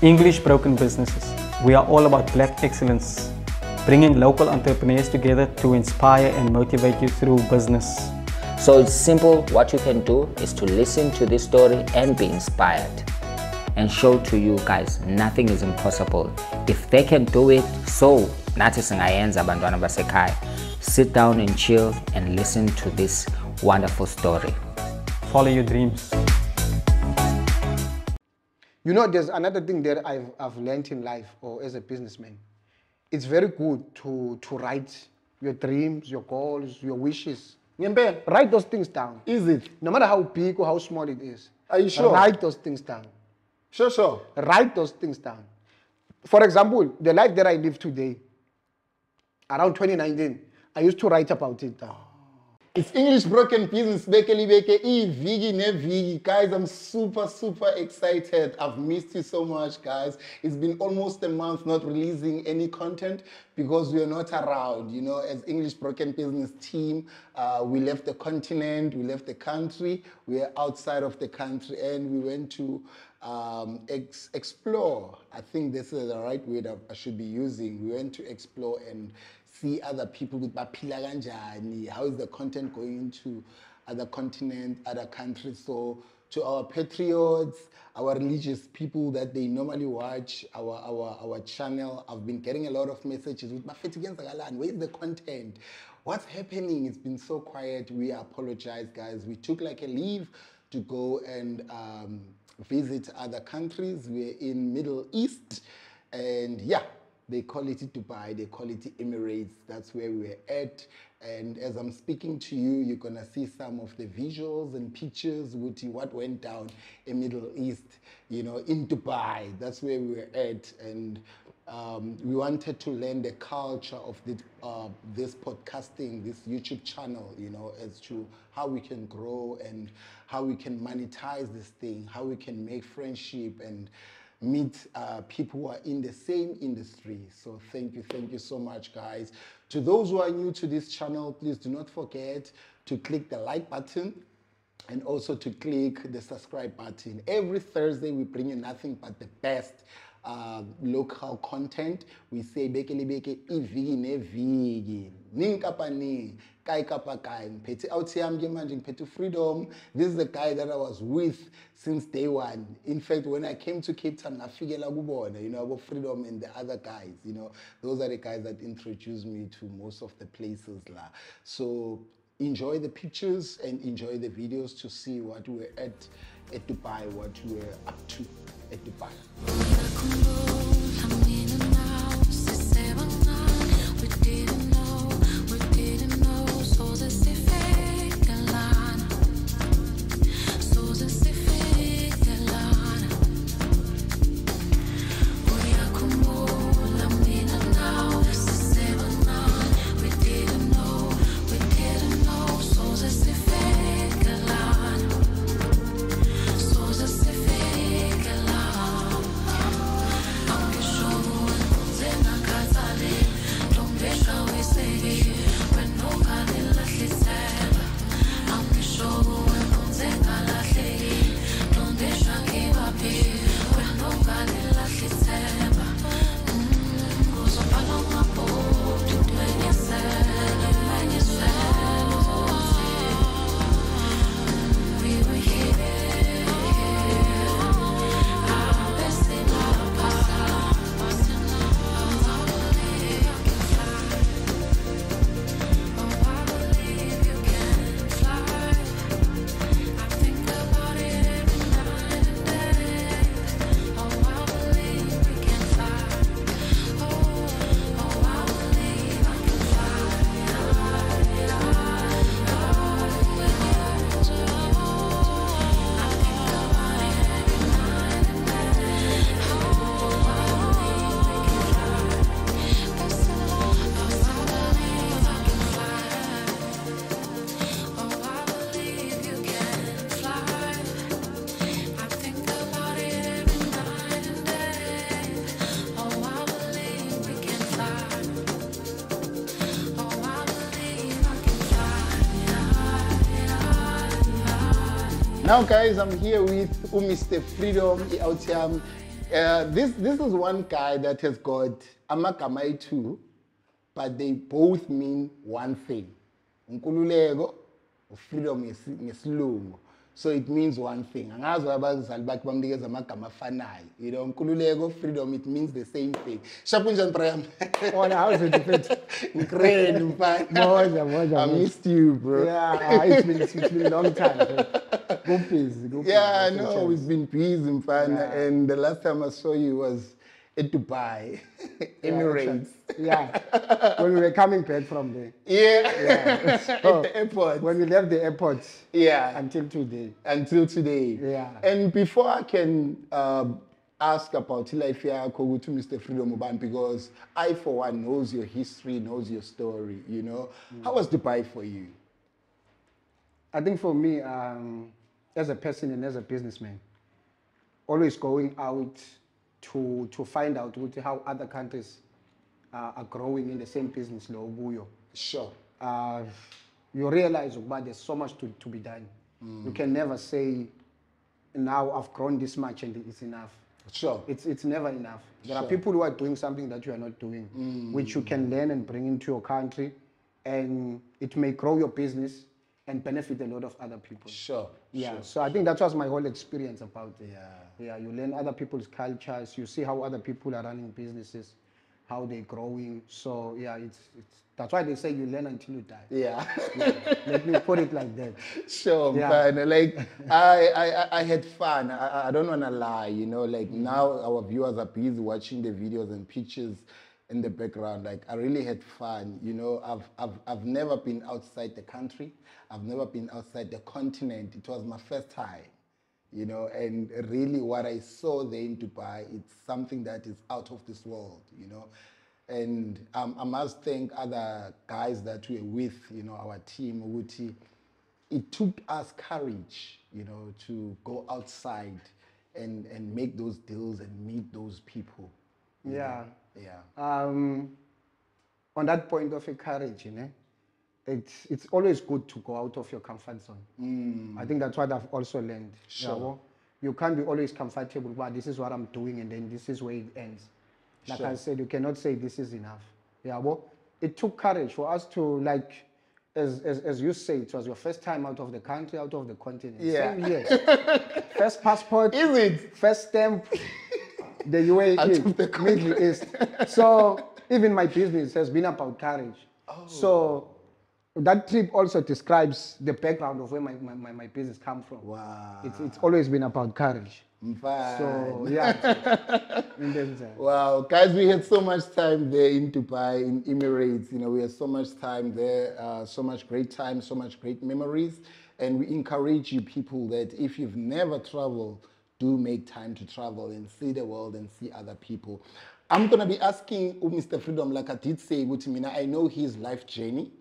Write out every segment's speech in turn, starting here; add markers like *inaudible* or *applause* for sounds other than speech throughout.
English Broken Businesses. We are all about black excellence, bringing local entrepreneurs together to inspire and motivate you through business. So it's simple. What you can do is to listen to this story and be inspired and show to you guys nothing is impossible. If they can do it, so nathi singayenza abantwana basekhaya. Sit down and chill and listen to this wonderful story. Follow your dreams. You know, there's another thing that I've, I've learned in life or as a businessman. It's very good to, to write your dreams, your goals, your wishes. Ngempela? Write those things down. Is it? No matter how big or how small it is. Are you sure? Write those things down. Sure, sure. Write those things down. For example, the life that I live today, around 2019, I used to write about it down. It's English Broken Business Bekeli Beke Ivigi Nevigi. Guys, I'm super, super excited. I've missed you so much, guys. It's been almost a month not releasing any content because we are not around. You know, as English Broken Business team, uh, we left the continent, we left the country, we are outside of the country, and we went to um, ex- explore. I think this is the right word I should be using. We went to explore and see other people with baphila kanjani? How is the content going to other continents other countries? So to our patriots our religious people that they normally watch our our our channel i've been getting a lot of messages with where is the content? What's happening? It's been so quiet. We apologize guys. We took like a leave to go and um, visit other countries. We're in middle east and yeah they call it Dubai, they call it Emirates. That's where we're at. And as I'm speaking to you, you're gonna see some of the visuals and pictures with what went down in Middle East, you know, in Dubai. That's where we were at. And um, we wanted to learn the culture of this, uh, this podcasting, this YouTube channel, you know, as to how we can grow and how we can monetize this thing, how we can make friendship and meet uh, people who are in the same industry. So thank you, thank you so much, guys. To those who are new to this channel, please do not forget to click the like button and also to click the subscribe button. Every Thursday, we bring you nothing but the best uh, local content. We say beke iviki neviki. Ning, kai kapa kai. Ngiphethe out yami ke manje ngiphethe freedom. This is the guy that I was with since day one. In fact, when I came to Cape Town, nafikela kubona, you know, about freedom and the other guys, you know, those are the guys that introduced me to most of the places la. So enjoy the pictures and enjoy the videos to see what we're at at Dubai, what we're up to at Dubai. Now, guys, I'm here with Mr. Freedom Autiam. Uh, this this is one guy that has got amagamai two, but they both mean one thing. Nkululeko, freedom ngesi- ngesilungu. So it means one thing. Angazi abazali bakhe bamnikeza amagama afanayo. You know, nkululeko, freedom, it means the same thing. Shapunjan Prayam. Wona, how's it fit? Great, mfana. Moja, moja, I missed you, bro. Yeah, ah, it's been it's been a long time. Go busy, go. Yeah, I know. We've been busy, Mfana. Yeah. And the last time I saw you was Dubai, *laughs* Emirates. Yeah, *laughs* when we were coming back from there, Yeah. So, *laughs* At the airport. when we left the airport yeah. until today. Until today. Yeah. And before I can um, ask about life here, I go to Mr. Freedom Uban, because I, for one, knows your history, knows your story, you know. Mm. How was Dubai for you? I think for me, um, as a person and as a businessman, always going out to to find out how other countries uh, are growing in the same business lo kuyo. Sure. uh, you realize ukuba there's so much to, to be done. You can never say, now I've grown this much and it's enough. Sure. It's, it's never enough. There are people who are doing something that you are not doing, which you can learn and bring into your country, and it may grow your business and benefit a lot of other people. Sure. Yeah, Sure. so I think that was my whole experience about. Yeah. Yeah, you learn other people's cultures, you see how other people are running businesses, how they're growing. So yeah, it's, it's that's why they say you learn until you die. Yeah. Let me put it like that. Sure, Yeah. but like I, I, I- had fun. I, I don't want to lie, you know. Like Mm-hmm. now, our viewers are busy watching the videos and pictures in the background. Like I really had fun, you know. I've, I've, I've never been outside the country. I've never been outside the continent. It was my first time, you know. And really, what I saw there in Dubai, it's something that is out of this world, you know. And um, I must thank other guys that we were with, you know, our team, Uti it took us courage, you know, to go outside and, and make those deals and meet those people. Yeah. know. Yeah. Um, on that point of courage, you know, it's it's always good to go out of your comfort zone. Hmm. I think that's what I've also learned. Sure. yabo. You can't be always comfortable, but this is what I'm doing, and then this is where it ends. Like I said, you cannot say this is enough. Yeah, well, it took courage for us to like, as, as as you say, it was your first time out of the country, out of the continent. Yeah. Same here. *laughs* first passport. Is it? First stamp. the UAE, Out of the Middle East. So even my business has been about courage. Oh. So that trip also describes the background of where my, my, my, business come from. Wow. It's, it's always been about courage. Mfana. So yeah. *laughs* in that sense. Wow, guys, we had so much time there in Dubai, in Emirates. You know, we had so much time there, uh, so much great time, so much great memories. And we encourage you people that if you've never traveled, do make time to travel and see the world and see other people. I'm gonna be asking Mr. Freedom, like I did say, Gutimina, I know his life journey.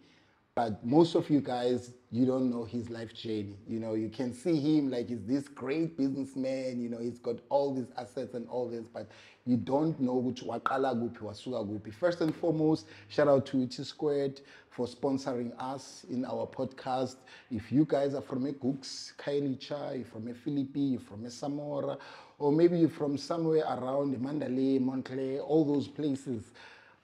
But most of you guys, you don't know his life journey. You know, you can see him like he's this great businessman, you know, he's got all these assets and all this, but you don't know which waqala kuphi wasuka kuphi. First and foremost, shout out to T Squared for sponsoring us in our podcast. If you guys are from a Gooks, Khayelitsha, you're from a Philippi, you're from a Samora, or maybe you're from somewhere around Mandalay, Montclair, all those places,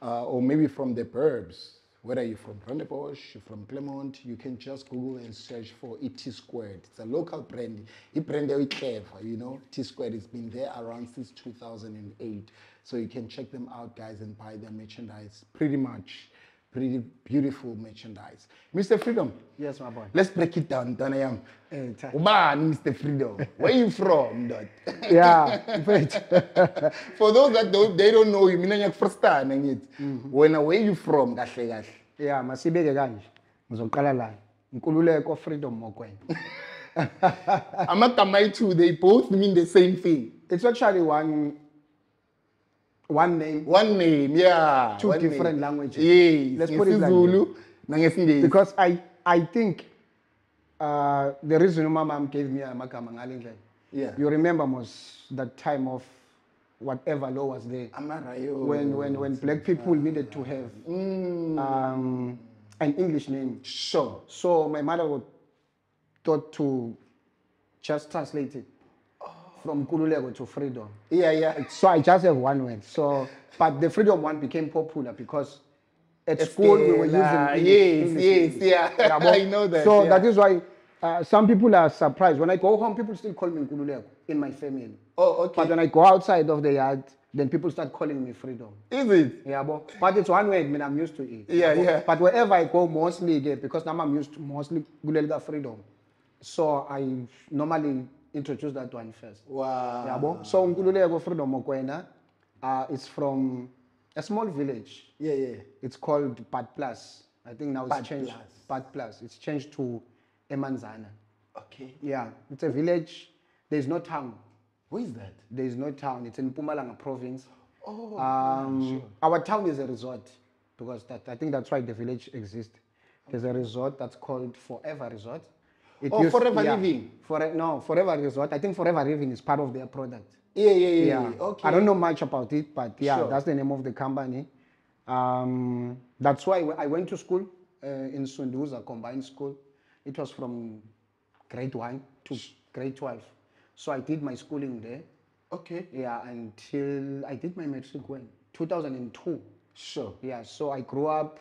uh, or maybe from the burbs, whether you're from Rondebosch, you're from Claremont, you can just Google and search for ET Squared. It's a local brand. It brand very clever, you know. T Squared has been there around since 2008. So you can check them out, guys, and buy their merchandise. Pretty much, pretty beautiful merchandise. Mr. Freedom, Yes, my boy. let's break it down, Donayam. Ubani, Mr. Freedom. Where you from, dot? *laughs* Yeah, *laughs* For those that don't, they don't know you, mina ngiyakufrustana ngithi. Mhm. Wena where you from kahle kahle? yeah, masibeke kanje. Ngizoqala la. Nkululeko freedom Mokoena. *laughs* Amagama ayi-two, they both mean the same thing. It's actually one one name One name, yeah. Two different name. languages. Yes. Let's put it like nangesingisi. because I I think uh, the reason my mom gave me a magama ngale ndlela. Yeah. You remember most that time of whatever law was there when when when black people needed to have Mm, um, an English name. sure. So my mother would thought to just translated from Kululeko to freedom. Yeah, yeah. So I just have one word. So, but the freedom one became popular because at school we were using English- yes, English yes, yeah. *laughs* I know that, So yeah. that is why uh, some people are surprised when I go home. People still call me Kululeko in my family. Oh, okay. But when I go outside of the yard, then people start calling me freedom. Is it? Yeah, but, but it's one word, I mean, I'm used to it. Yeah, yeah. But wherever I go, mostly yeah, because now I'm used to mostly Gulelga freedom. So I normally introduce that one first. Wow. Yabo? So Nkululeko Freedom Mokoena, uh, it's from a small village. Yeah, yeah. It's called Badplaas. I think now it's Pad changed. Plus. Badplaas. It's changed to Emanzana. Okay. Yeah, it's a village. There's no town. Where is that? There is no town. It's in Mpumalanga province. Oh, Um, Our town is a resort because that, I think that's why the village exists. There's a resort that's called Forever Resort. It Oh, Forever Living? For, no, Forever Resort. I think Forever Living is part of their product. Yeah, yeah, yeah. Yeah. yeah. Okay. I don't know much about it, but yeah, Sure. that's the name of the company. Um, that's why I went to school uh, in Sunduza Combined School. It was from grade one to grade 12. So I did my schooling there. Okay. Yeah, until I did my matric when 2002. Sure. Yeah, so I grew up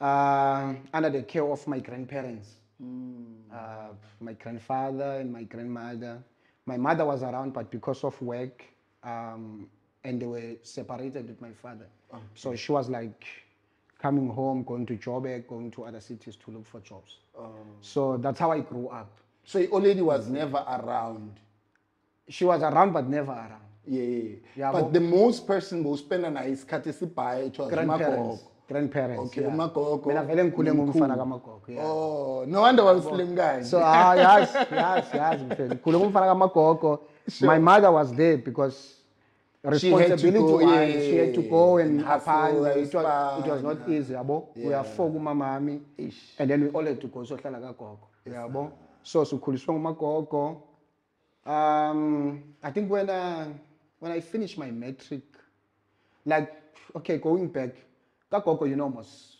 uh, under the care of my grandparents. Uh, my grandfather and my grandmother. My mother was around, but because of work, um, and they were separated with my father. So she was like coming home, going to Joburg, going to other cities to look for jobs. So that's how I grew up. So he already was never around. She was around, but never around. Yeah, yeah. yeah. But but- the most person who spent an ice cut is by Grandparents. Grandparents. Okay, yeah. umagogo, Mina vele ngikhule ngumfana kamagogo. Yeah. Oh, no wonder was slim guy. So ah *laughs* yes, yes, yes. mfethu. Ngikhule ngumfana kamagogo. My mother was there because responsibility She had to go, yeah, she had to go and hustle, it was, it was not easy, yabo. We Yeah. are four kumamami and then we all had to go so hlala kagogo. Yabo. So sikhuliswe ngumagogo. Um I think when uh, when I finished my metric like okay going back kagogo you know was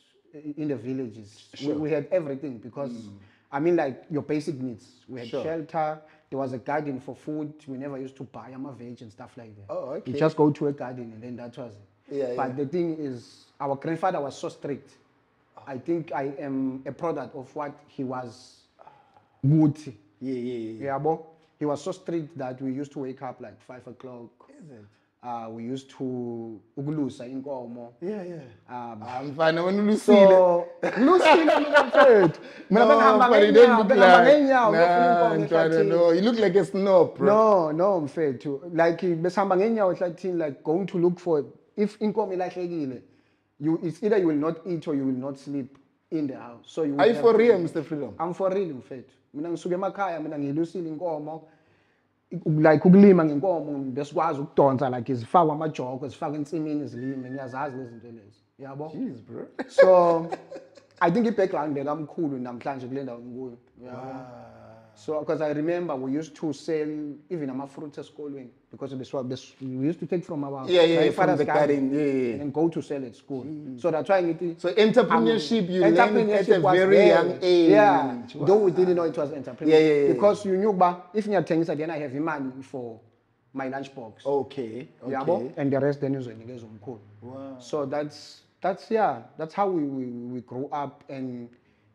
in the villages. We, we had everything because mm. i mean like your basic needs. We had Sure. shelter. There was a garden for food. We never used to buy. Ama veg and stuff like that. Oh, okay. you just go to a garden and then that was it. Yeah, but yeah. the thing is our grandfather was so strict. Ah. I think i am a product of what he was good. Yeah, yeah, yeah. yabo he was so strict that we used to wake up like five o'clock. Is it? Uh, we used to ukulusa inkomo Yeah, yeah. um, Ah, mfana wena ulusile. so lusile mina mfethu mina No, bengihamba but you don't ngeenyawo look bengihamba like- ngeenyawo ngiyofuna Nah, inkomo mfana, ehlathini. no, you look like a snob, bro. no no mfethu like besihamba ngeenyawo ehlathini like going to look for if inkomo ilahlekile you it's either you will not eat or you will not sleep in the house so you will Are you have for to- real, Mr. Freedom? I'm for real mfethu mina ngisuka emakhaya mina ngiyilusile inkomo like ukulima ngenkomo besikwazi ukudonsa like zifakwe amajoko zifakwe ensimini zilime. Ngiyazazi lezi zinto lezi. Yabo? Jeez, bro. so i think i-background bekamkhulu namhlanje kule ndawo ngikuyo. Yabo? So because i remember we used to sell even ama-fruits esikolweni because besiwa- bes- we used to take from our Yeah, yeah, from the garden, yeah, yeah. and go to sell at school mm. so that's why ngithi So entrepreneurship, you learned at a very young age. Yeah, Wow. though we didn't know it was entrepreneurship. Yeah, yeah, yeah. Because you knew, but if you ngiyathengisa then I have imali for my lunchbox. Okay, okay. And the rest then uzonikeza umkhulu. Wow. So that's that's yeah, that's how we, we, we grew up and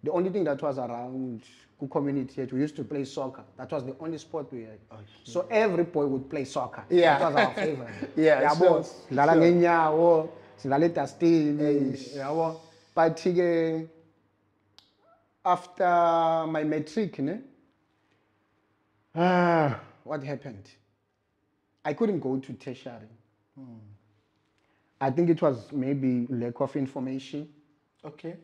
the only thing that was around community yethu, we used to play soccer. That was the only sport we had. So every boy would play soccer. Yeah. That was our favorite. *laughs* Yeah, Yabo? sure. ngenyawo, sidlala edustini, yabo. But ke after my matric, ne? Ah, what happened? I couldn't go to tertiary. I think it was maybe lack of information. Okay.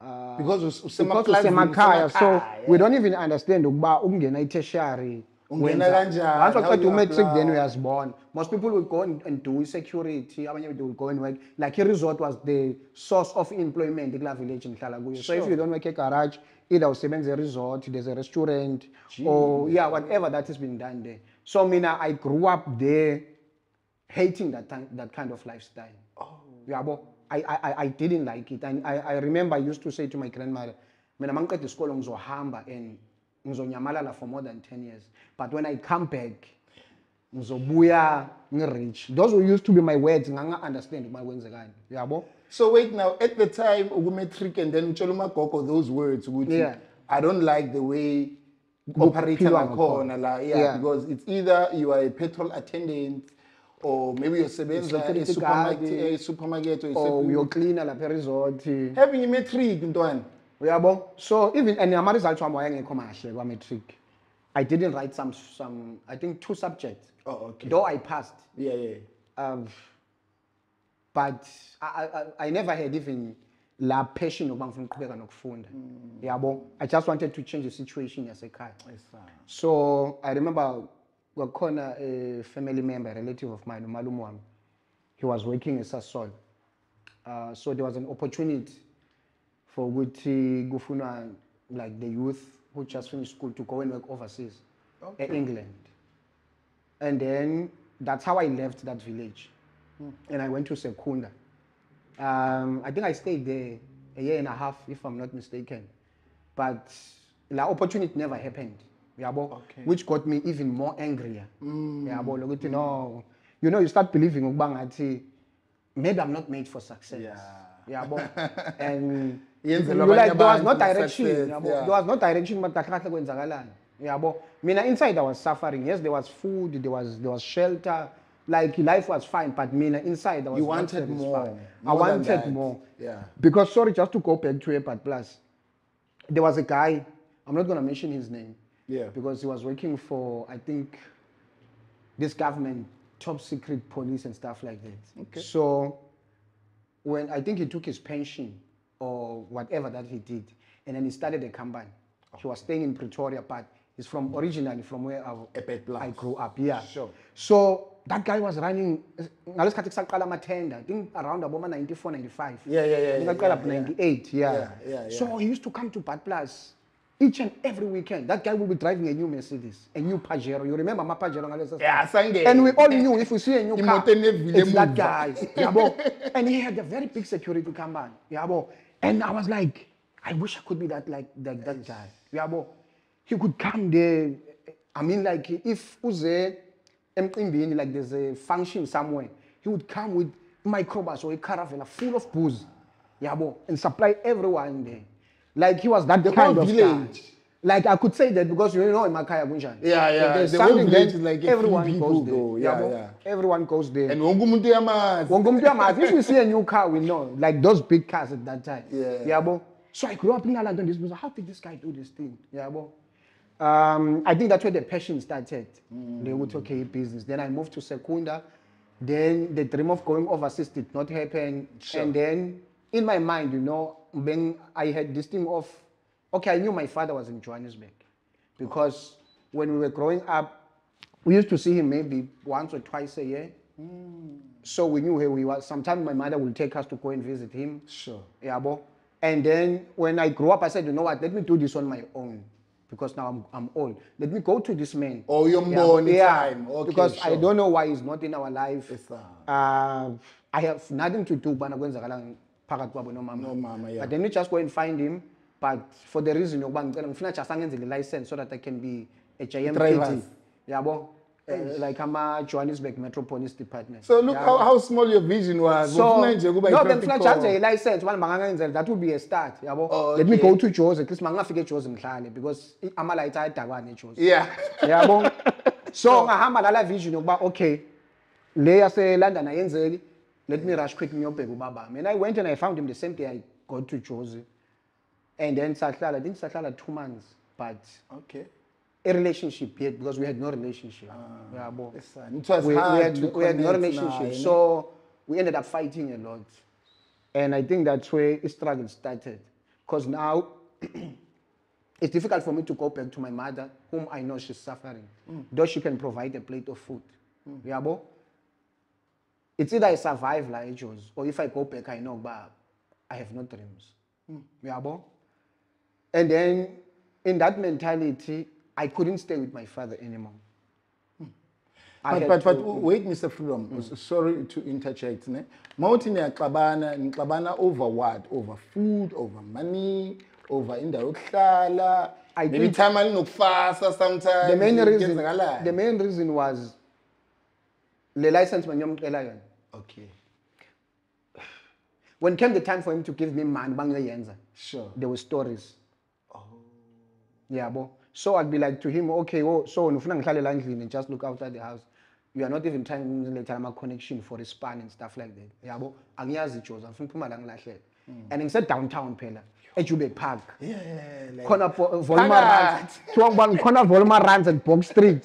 Uh, Because us- because usemaplazini, usemakhaya so we don't even understand ukuba ukungena i-tertiary Ungena wenza- kanjani, once you umatric then uyazibona most people will go and, and do security abanye they will go and work. Like i-resort was the source of employment in kulaa village endihlala kuyo. So if you don't work egarage either usebenza e-resort there's a restaurant or yeah whatever that is being done there. So mina i grew up there hating that, that kind of lifestyle. Oh. Yabo, I, I, I- I didn't like it. And I, I remember I used to say to my grandmother, mina mangiqeda isikolo ngizohamba and ngizonyamalala for more than 10 years but when i come back ngizobuya ngi-rich those who used to be my words nganga-understand ukuba kwenzekani yabo So wait now, at the time ukumetric and then utshela umagogo those words ukuthi Yeah. I don't like the way operator Kuphilwa ngakhona ngakhona. la yeah, Yeah. because it's either you are a petrol attendant or maybe you're sebenza Security a supermarket, guard. a supermarket or a uyoklina lapha eresort. Having imetric ntwana uyabo? So even and ama-results wami wayengekho mahle kwa-matric i didn't write some, some i think two subjects. Oh, okay. though i passed. Yeah yeah um, but I, I, I never had even la passion yokuba ngifuna ukuqhubeka nokufunda. Yabo i just wanted to change the situation yasekhaya. So i remember kwakukhona a family member a relative of mine umalume wami. He was working in sasol. Uh, so there was an opportunity for ukuthi kufunwa like the youth who just finished school to go and work overseas Okay. in england. And then that's how i left that village. And i went to Secunda um, i think i stayed there a year and a half if i'm not mistaken. But the opportunity never happened yabo Okay. which got me even more angrier yabo lokuthi no. You know you start believing ukuba ngathi maybe i'm not made for success. Yeah. yabo. *laughs* And you like there was no direction success, yabo. Yeah. there was no direction but kahle kwenzakalani yabo. Mina inside i was suffering. Yes there was food there was there was shelter. Like life was fine but mina inside i was You wanted satisfied. more, i wanted more. Yeah. because sorry just to go back to Airport Plus there was a guy i'm not going to mention his name Yeah. because he was working for i think this government top secret police and stuff like that. Okay. so when i think he took his pension or whatever that he did and then he started a company. He was staying in pretoria but he's from originally from where I, I grew up yeah. Sure. so that guy was running ngalesikhathi kusaqala amathenda i think around aboma 94 95 Yeah, yeah, yeah, yeah, Ngaqala yeah, 98 yeah. Yeah, yeah, so he used to come to Badplaas each and every weekend that guy will be driving a new mercedes a new pajero. You remember my pajero Yeah, and we all knew if we see a new *laughs* car it's that guy *laughs* yabo and he had a very big security company yabo and i was like i wish i could be that like that, that guy. Yabo he could come there. I mean like if uze emcimbini like there's a function somewhere he would come with microbus or a caravan full of booze. Yabo and supply everyone there like he was that The kind of guy. village. like i could say that because you know in makaya kunjani Yeah, yeah, there's the whole village is like everyone people goes there. yeah, yabo? yeah. everyone goes there. And umuntu uyamazi if we see a new car we know. Like those big cars at that time. Yeah. yabo so i grew up in Orlando this was how did this guy do this thing? Yabo um i think that's where the passion started. They would okay business. Then i moved to secunda. Then the dream of going overseas did not happen. Sure. and then in my mind you know when i had this thing of okay i knew my father was in johannesburg because when we were growing up we used to see him maybe once or twice a year so we knew where we were. Sometimes my mother would take us to go and visit him. Sure. Yeah, Yabo. And then when I grew up, I said, you know what, let me do this on my own. Because now I'm, I'm old. Let me go to this man. Oh, uyombona yeah. time. Okay, because I don't know why he's not in our life. Yes. Uh, I have nothing to do phakathi kwabo nomama. Nomama, yeah. But let me just go and find him. But for the reason yokuba ngicela ngifuna just angenzele license so that I can be a JMPT. Drivers. Yabo. Uh, like ama Johannesburg Metro Police Department. so look Yabo. how, how small your vision was So, Ufuna nje ukuba no, i-traffic bengifuna cone. charge i-license ubana bangangenzela that would be a start yabo Oh, let me okay. go to Jozi at least mangafika eJozi ngihlale because i- ama-lights ayadakwana eJozi yeah yabo *laughs* so ngahamba lala vision yokuba okay le yaselondon ayenzeki let me rush quick ngiyobheka ubabami and i went and i found him the same day i got to jozi. And then sahlala i think sahlala two months but okay. a relationship yet because we had no relationship. Ah, Yabo. sir. It was we, we had, we had no relationship. now, eh? so we ended up fighting a lot. And i think that's where the struggle started. Because now *clears throat* it's difficult for me to go back to my mother whom i know she's suffering. Mm. Though she can provide a plate of food. Mm. Yabo it's either i survive like eJozi or if i go back i know but i have no dreams. Hmm. Yabo and then in that mentality i couldn't stay with my father anymore. Hmm. I but, but, but to- wait mr freedom. S- sorry to interject ne? Mawuthi niyaxabana nixabana over what? Over food over money over indawo yokuhlala. I maybe time alinokufasa sometimes the main reason the main reason was the license manyomcela yona okay when came the time for him to give me money bangiyoyenza sure there were stories Oh. yabo so i'd be like to him okay oh, so nifuna ngihlale la endlini and just look outside the house you are not even trying ukungiletha ama-connection for a span and stuff like that yabo angiyazi ijoza ngifuna uphuma la ngilahlele and ngise downtown phela eJoubert Park yeah, yeah like, khona Vo- volmar runs khona Wolmarans at box street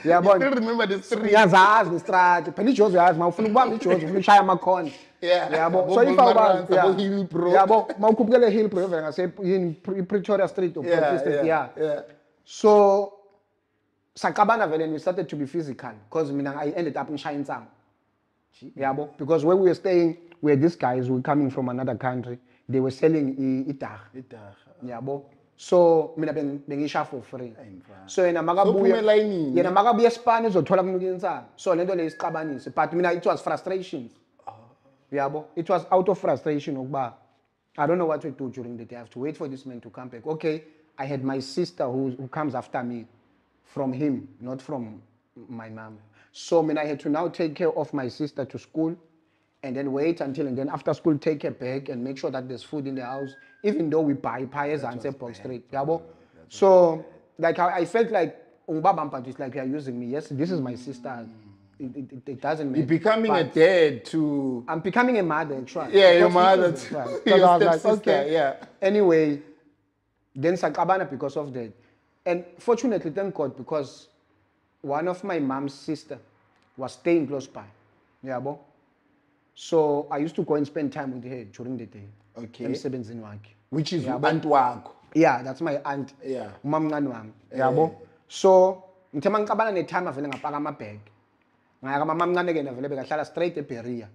still remember the street ngiyazazi nestrati phela ijozi uyazi ma ufuna ukubamba ijozi ufuna ushaya amakhona Yeah. yabo Abo so if awubazi runs, yeah. abo Hillbrow. yabo ma ukhuphukele hillbrow uvela ngase Pre- pretoria street or yeah, Property street yeah, yeah yeah. so saqabana vele and we started to be physical because mina i ended up ngishaya insango yabo because where we were staying we had these guys were coming from another country they were selling i- idaha Idaha. yabo so mina beng- bengisha for free so yena makabuya yena makabuya espani uzothola kunuka so lento le isixabanise but mina it was frustrations. Yabo it was out of frustration ukuba i don't know what to do during the day. I have to wait for this man to come back. Okay i had my sister who, who comes after me from him not from my mom so mina i had to now take care of my sister to school and then wait until and then after school take her back and make sure that there's food in the house even though we buy pie and box street yabo so like I, I felt like ungibamba mpantshi, it's like you're using me yes this is my sister mm. it, it, it, it doesn't matter You're becoming a dad to I'm becoming a mother actually. Yeah, your mother is, too. *laughs* Your I was like, okay. yeah. Anyway, then Sakabana because of that. And fortunately, thank God, because one of my mom's sister was staying close by. Yeah, bo. So I used to go and spend time with her during the day. Okay. Emsebenzini wakhe. which is Yeah, ubantu wakho Yeah, that's my aunt. Yeah. Umamncane wami. Yabo. So ngithe mangicabana netime vele ngapaka amabheg. Ngaya kamamncane ke vele bekahlala straight eBeria.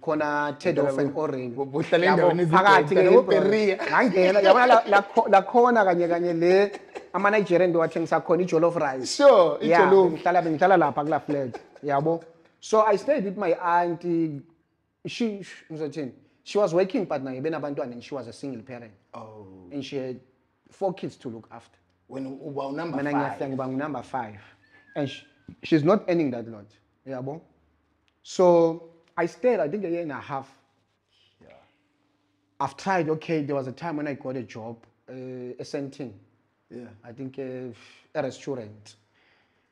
Khona Ted of and Orange. Bu- buhlala Yabo, endaweni phakathi ke ezibhedlela, eBeria. eBeria. Ngangena yabona *laughs* la- la kho- la khona kanye kanye le ama Nigerian bewathengisa khona ijollof rice. Sure, Yeah, ijollof. bengihlala bengihlala lapha kula flat. Yabo. So I stayed with my auntie. She she- ngizothini? She was working but benabantwana and she was a single parent. oh and she had four kids to look after. when uba unumber Mina five ngiba number five. And she, she's not earning that lot. Yabo. So I stayed, I think a year and a half. Yeah. I've tried, okay, there was a time when I got a job, uh, a centing. yeah I think uh, a restaurant.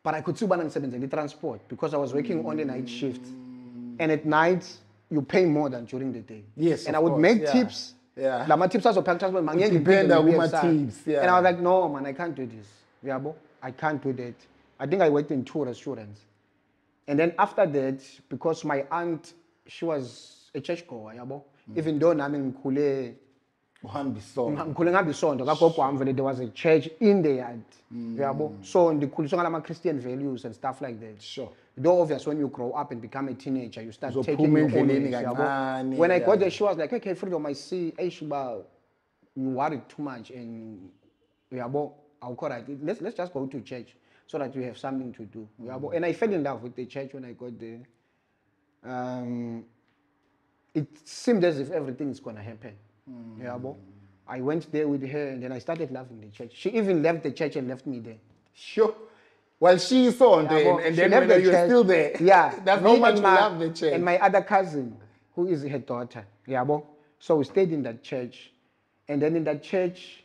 But I could still when in the transport because I was working on a night shift. And at night, you pay more than during the day. Yes, And I would course, make yeah. tips. Yeah. Lama tips also transport. Dependa ngipinde ngibuye kuma kusasa. tips, yeah. And I was like, no, man, I can't do this. Yabo, I can't do that. I think I worked in two restaurants. And then after that, because my aunt, she was a church goer, yabo. Mm. Even though ngikhule uhamba isonto ngikhule ngihamba isonto. Kagogo wami vele there was a church in the yard. Yabo so ndikhuliswe ngalama christian values and stuff like that. Sure. though obvious when you grow up and become a teenager you start Uzophuma taking your own endleleni ways, yabo. kancane, when i got there she was like okay freedom i see hey shuba you worried too much and yabo awukho right. Let's, let's just go to church so that you have something to do. Yabo and i fell in love with the church when i got there. Um, it seemed as if everything is gonna happen. Yabo. I went there with her and then I started loving the church. She even left the church and left me there. sure while she isonto Yabo. and, and then when the you're church. still there *laughs* Yeah. *laughs* that's how much you my- love the church And my other cousin, who is her daughter. Yeah, but So we stayed in that church. And then in that church,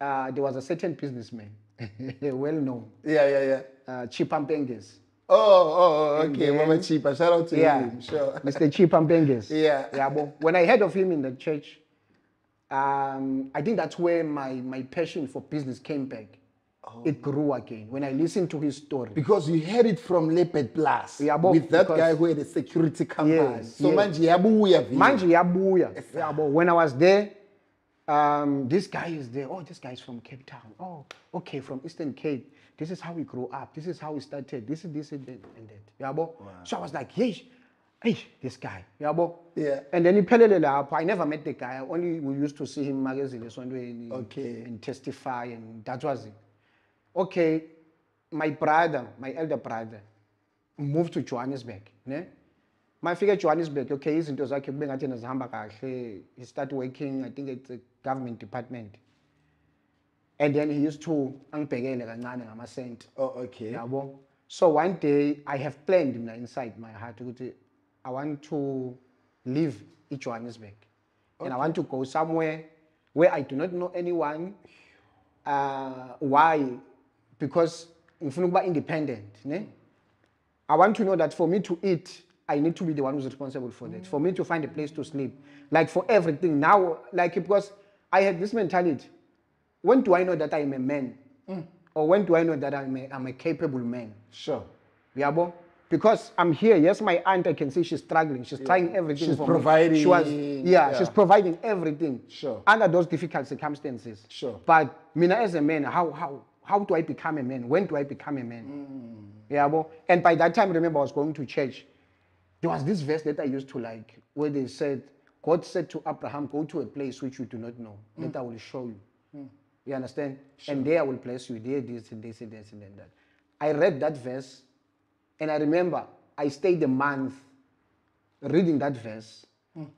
uh, there was a certain businessman, *laughs* well known, yeah yeah yeah uh, Chippa Mpengesi. oh oh, oh okay then- mama chipa shout out to Yeah, him sure Mr. Chippa Mpengesi. Yeah. Yeah, but When I heard of him in the church, um, I think that's where my, my passion for business came back. Oh. It grew again when I listened to his story. Because you heard it from Leopard Plus Yeah, with that guy who had a security company. Yes, so yes. manje yabuya. Manje yabuya. Yabo. When I was there, um, this guy is there. Oh, this guy is from Cape Town. Oh, okay, from Eastern Cape. This is how we grew up. This is how we started. This is this and that. And that. Yabo. So I was like, hey, hey, this guy. Yabo. Yeah. And then iphelele lapho. I never met the guy. Only we used to see him magazine esondweni. Okay. And testify and that was it. Okay, my brother, my elder brother, moved to Johannesburg. Ne? Mafika eJohannesburg, okay, izinto zakhe kube ngathi yena zihamba kahle. He started working, I think it's a government department. and then he used to angibhekele kancane ngamasenti Oh, okay. yabo so one day i have planned inside my heart ukuthi i want to leave ejohannesburg and i want to go somewhere where i do not know anyone uh, why because ngifuna independent ne I want to know that for me to eat, I need to be the one who's responsible for that. For me to find a place to sleep, like for everything now, like because I had this mentality. When do I know that I'm a man, or when do I know that I'm a, I'm a capable man? Sure. Yabo? Because I'm here. Yes, my aunt, I can see she's struggling. She's trying everything. She's for me. providing, She was, yeah, yeah. she's providing everything. Sure. Under those difficult circumstances. Sure. But Mina as a man, how how how do I become a man? When do I become a man? Mm. Yeah, well, and by that time, remember, I was going to church. There was this verse that I used to like, where they said, God said to Abraham, Go to a place which you do not know, Mm. that I will show you. You understand? And there I will bless you. There, this, and this, and this, and that. I read that verse, and I remember I stayed a month reading that verse,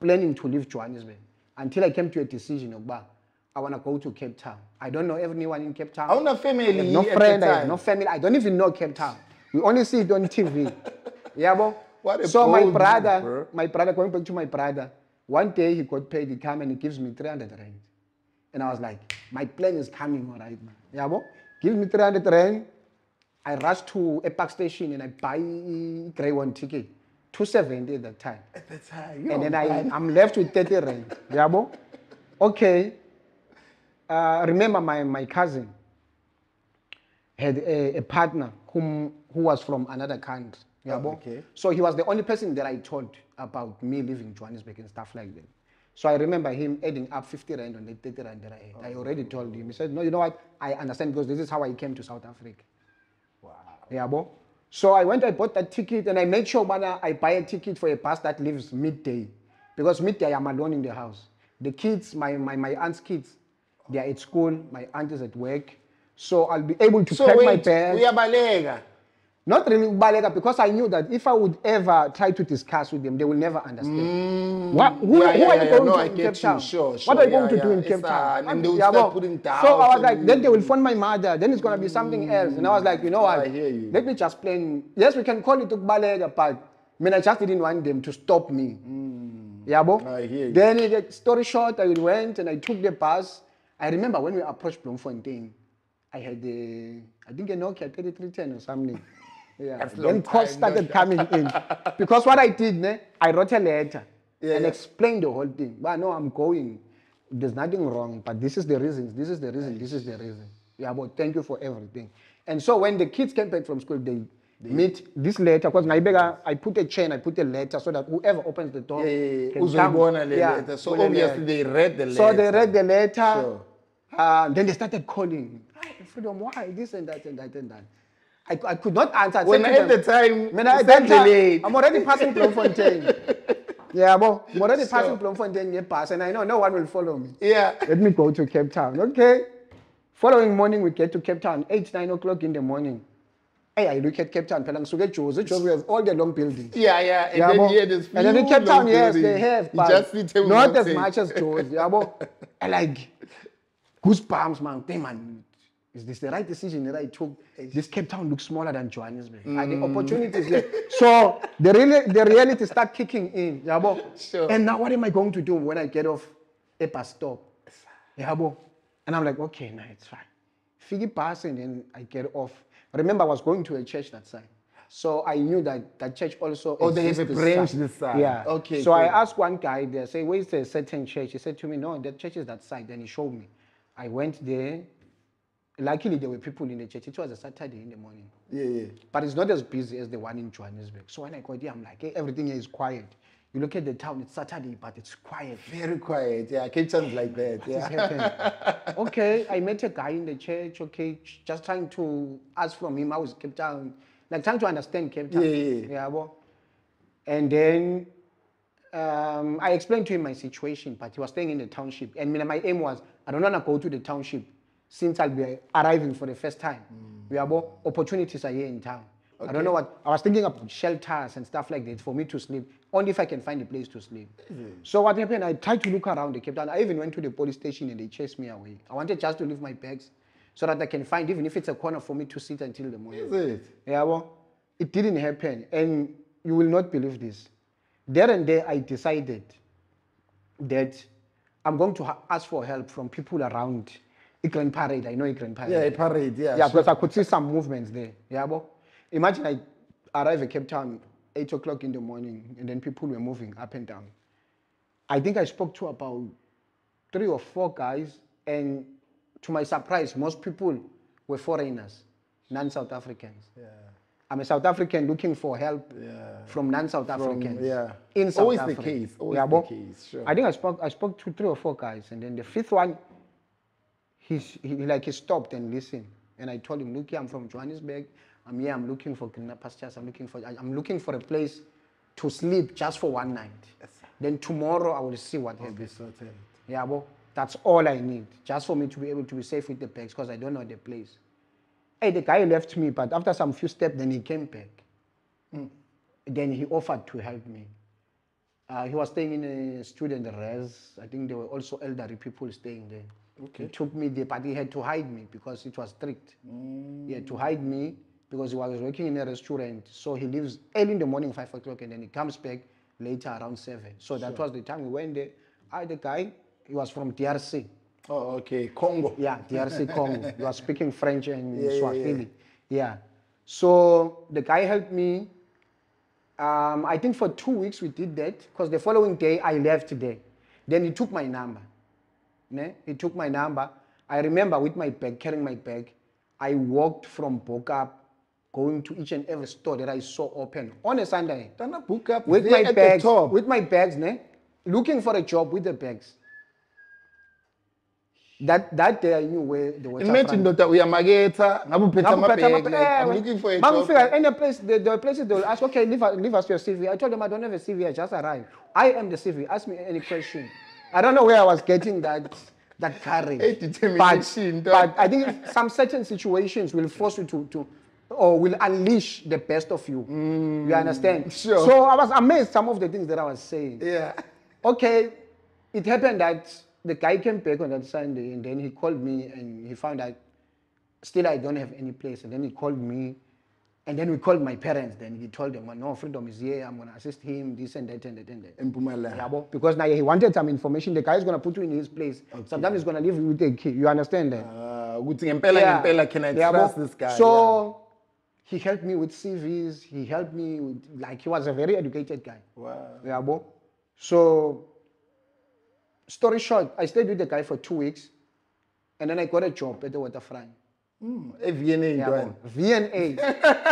planning to leave Johannesburg until I came to a decision of, about I want to go to Cape Town. I don't know anyone in Cape Town. Hauna family I have no friend, I have no family. I don't even know Cape Town. We only see it on TV. *laughs* yeah, bo? What a so my brother, bro. my brother, going back to my brother, one day he got paid, he come and he gives me 300 rand. And I was like, my plan is coming, all right, man. Yeah, bo? Give me 300 rand. I rush to a park station and I buy Greyhound ticket. 270 at that time. At the time. and then I, I'm left with 30 rand. Yabo? Okay. Uh, remember my, my cousin had a, a partner whom, who was from another country. Yabo? okay. So he was the only person that I told about me leaving Johannesburg and stuff like that. So I remember him adding up 50 rand on the 30 rand that I had. I already told him. He said, no, you know what? I understand because this is how I came to South Africa. Yabo. So I went, I bought that ticket, and I made sure man, I buy a ticket for a bus that leaves midday. Because midday I'm alone in the house. The kids, my, my, my aunt's kids, they are at school, my aunt is at work. So I'll be able to So pack my wait, bag. uyabaleka. Not really ubaleka, because I knew that if I would ever try to discuss with them, they will never understand. What, who, Mm. Yeah, who yeah, are you yeah. going No, to I in Cape. Town? Sure, what are you going to do in Cape uh, Town? and they will start putting So I was like, then they will phone my mother, then it's going to be something else. And I was like, you know what? I hear you. Let me just plan. Yes, we can call it Ukbaleka, but I mean, I just didn't want them to stop me. Mm. I hear you. Then, uh, story short, I went and I took the bus. I remember when we approached Bloemfontein, I had a, I think a Nokia 3310 or something. Yeah. Then calls started coming in. *laughs* because what I did, ne, I wrote a letter Yeah, and yeah. explained the whole thing. But no, I'm going. There's nothing wrong, but this is the reason. This is the reason. This is the reason. Yeah, but thank you for everything. And so when the kids came back from school, they meet this letter. Because I put a chain, I put a letter so that whoever opens the door Yeah, yeah, yeah. can Yeah, letter. So obviously they read the letter. So they read the letter. Sure. Uh, then they started calling. Freedom, why this and that and that and that. I, I could not answer. I When at the time, Man, I that delayed. I'm already passing Bloemfontein. *laughs* yeah, but I'm already So- passing Bloemfontein near pass, and I know no one will follow me. Yeah. Let me go to Cape Town. Okay. Following morning, we get to Cape Town, 8, 9 o'clock in the morning. Hey, I look at Cape Town, Pelang Suge Jozi, Jozi has all the long buildings. Yeah, yeah. And Yeah, then bo. there's and then in Cape Town, yes, they have, but not as much as Jozi. Yeah, bo. I like *laughs* goosebumps, man. Hey, man, is this the right decision that I took? This Cape Town looks smaller than Johannesburg. And Mm. the opportunities there. *laughs* So the, really, the reality start kicking in. Yeah. Sure. And now what am I going to do when I get off a bus stop? Yeah. And I'm like, okay, now it's fine. Figgy pass and then I get off. Remember, I was going to a church that side. So I knew that that church also. Oh, they have a branch this side. Yeah. Okay, So I cool. asked one guy there, say, where's the certain church? He said to me, no, that church is that side. Then he showed me. I went there. Luckily, there were people in the church. It was a Saturday in the morning. Yeah, yeah. But it's not as busy as the one in Johannesburg. So when I got there, I'm like, hey, everything here is quiet. You look at the town, it's Saturday, but it's quiet. Very quiet. Yeah, Cape Town's like that. What is *laughs* Yeah. happening? okay, I met a guy in the church, okay, just trying to ask from him how is Cape Town, like trying to understand Cape Town. Yeah, yeah, yeah. bo. And then um, I explained to him my situation, but he was staying in the township. And my aim was, I don't want to go to the township since I'll be arriving for the first time. Mm. We have both opportunities are here in town. I don't know what, I was thinking about shelters and stuff like that for me to sleep, only if I can find a place to sleep. So what happened, I tried to look around the Cape Town. I even went to the police station and they chased me away. I wanted just to leave my bags. so that I can find, even if it's a corner for me to sit until the morning. Is it? Yeah, well, it didn't happen. And you will not believe this. There and there, I decided that I'm going to ask for help from people around Grand Parade. I know Grand Parade. Yeah, parade. Yeah. Yeah, sure. because I could see some movements there. Yeah, but imagine I arrive at Cape Town eight o'clock in the morning, and then people were moving up and down. I think I spoke to about three or four guys, and to my surprise, most people were foreigners, non-South Africans. Yeah. I'm a South African looking for help Yeah. from non-South Africans. yeah. in South Always the Africa. case, always yeah, the case, sure. I think I spoke. I spoke to three or four guys, and then the fifth one, he's he like he stopped and listened, and I told him, "Look, here, I'm from Johannesburg. I'm here. I'm looking for greener pastures. I'm looking for. I'm looking for a place to sleep just for one night. Then tomorrow I will see what Be happens. Yeah, well, that's all I need, just for me to be able to be safe with the bags, because I don't know the place. Hey, the guy left me, but after some few steps, then he came back. Then he offered to help me. Uh, he was staying in a student res. I think there were also elderly people staying there. He took me there, but he had to hide me because it was strict. He had to hide me because he was working in a restaurant. So he leaves early in the morning, five o'clock, and then he comes back later around seven. So that was the time we went there. I, the guy, he was from DRC. Oh, okay. Congo. Yeah, DRC *laughs* Congo. he was speaking French and Yeah, yeah, yeah. Swahili. Yeah. So the guy helped me. Um, I think for two weeks we did that because the following day I left there. Then he took my number. Ne? He took my number. I remember with my bag, carrying my bag, I walked from Bo-Kaap, going to each and every store that I saw open on a Sunday Dana book up with my bags, with my bags, ne? looking for a job with the bags. That that day I knew where the water Imagine ndoda uyamaketha ngabe uphethe Ngakuphethe amabhegi ama- I'm looking for a job. any place, the, the places they will ask, okay, leave, us- leave us your CV. I told them I don't have a CV, I just arrived. I am the CV. Ask me any question. I don't know where I was getting that that courage. Hey, But, but I think some certain situations will force you to, to or will unleash the best of you. you understand? Mm, sure. So I was amazed some of the things that I was saying. Yeah. Okay, it happened that the guy came back on that Sunday and then he called me and he found out still I don't have any place. And then he called me and then we called my parents. Then he told them, well, no, Freedom is here. I'm going to assist him, this and that and that and that. Yabo, Because now he wanted some information. The guy is going to put you in his place. Sometimes he's going to leave you with a key. You understand that? Ah, ngempela Yeah. can I Yabo. trust this guy? So he helped me with CVs. He helped me with, like, he was a very educated guy. Wow. Yeah. So, story short, I stayed with the guy for two weeks, and then I got a job at the waterfront. Hmm. yeah. Yeah, ntwana. V&A.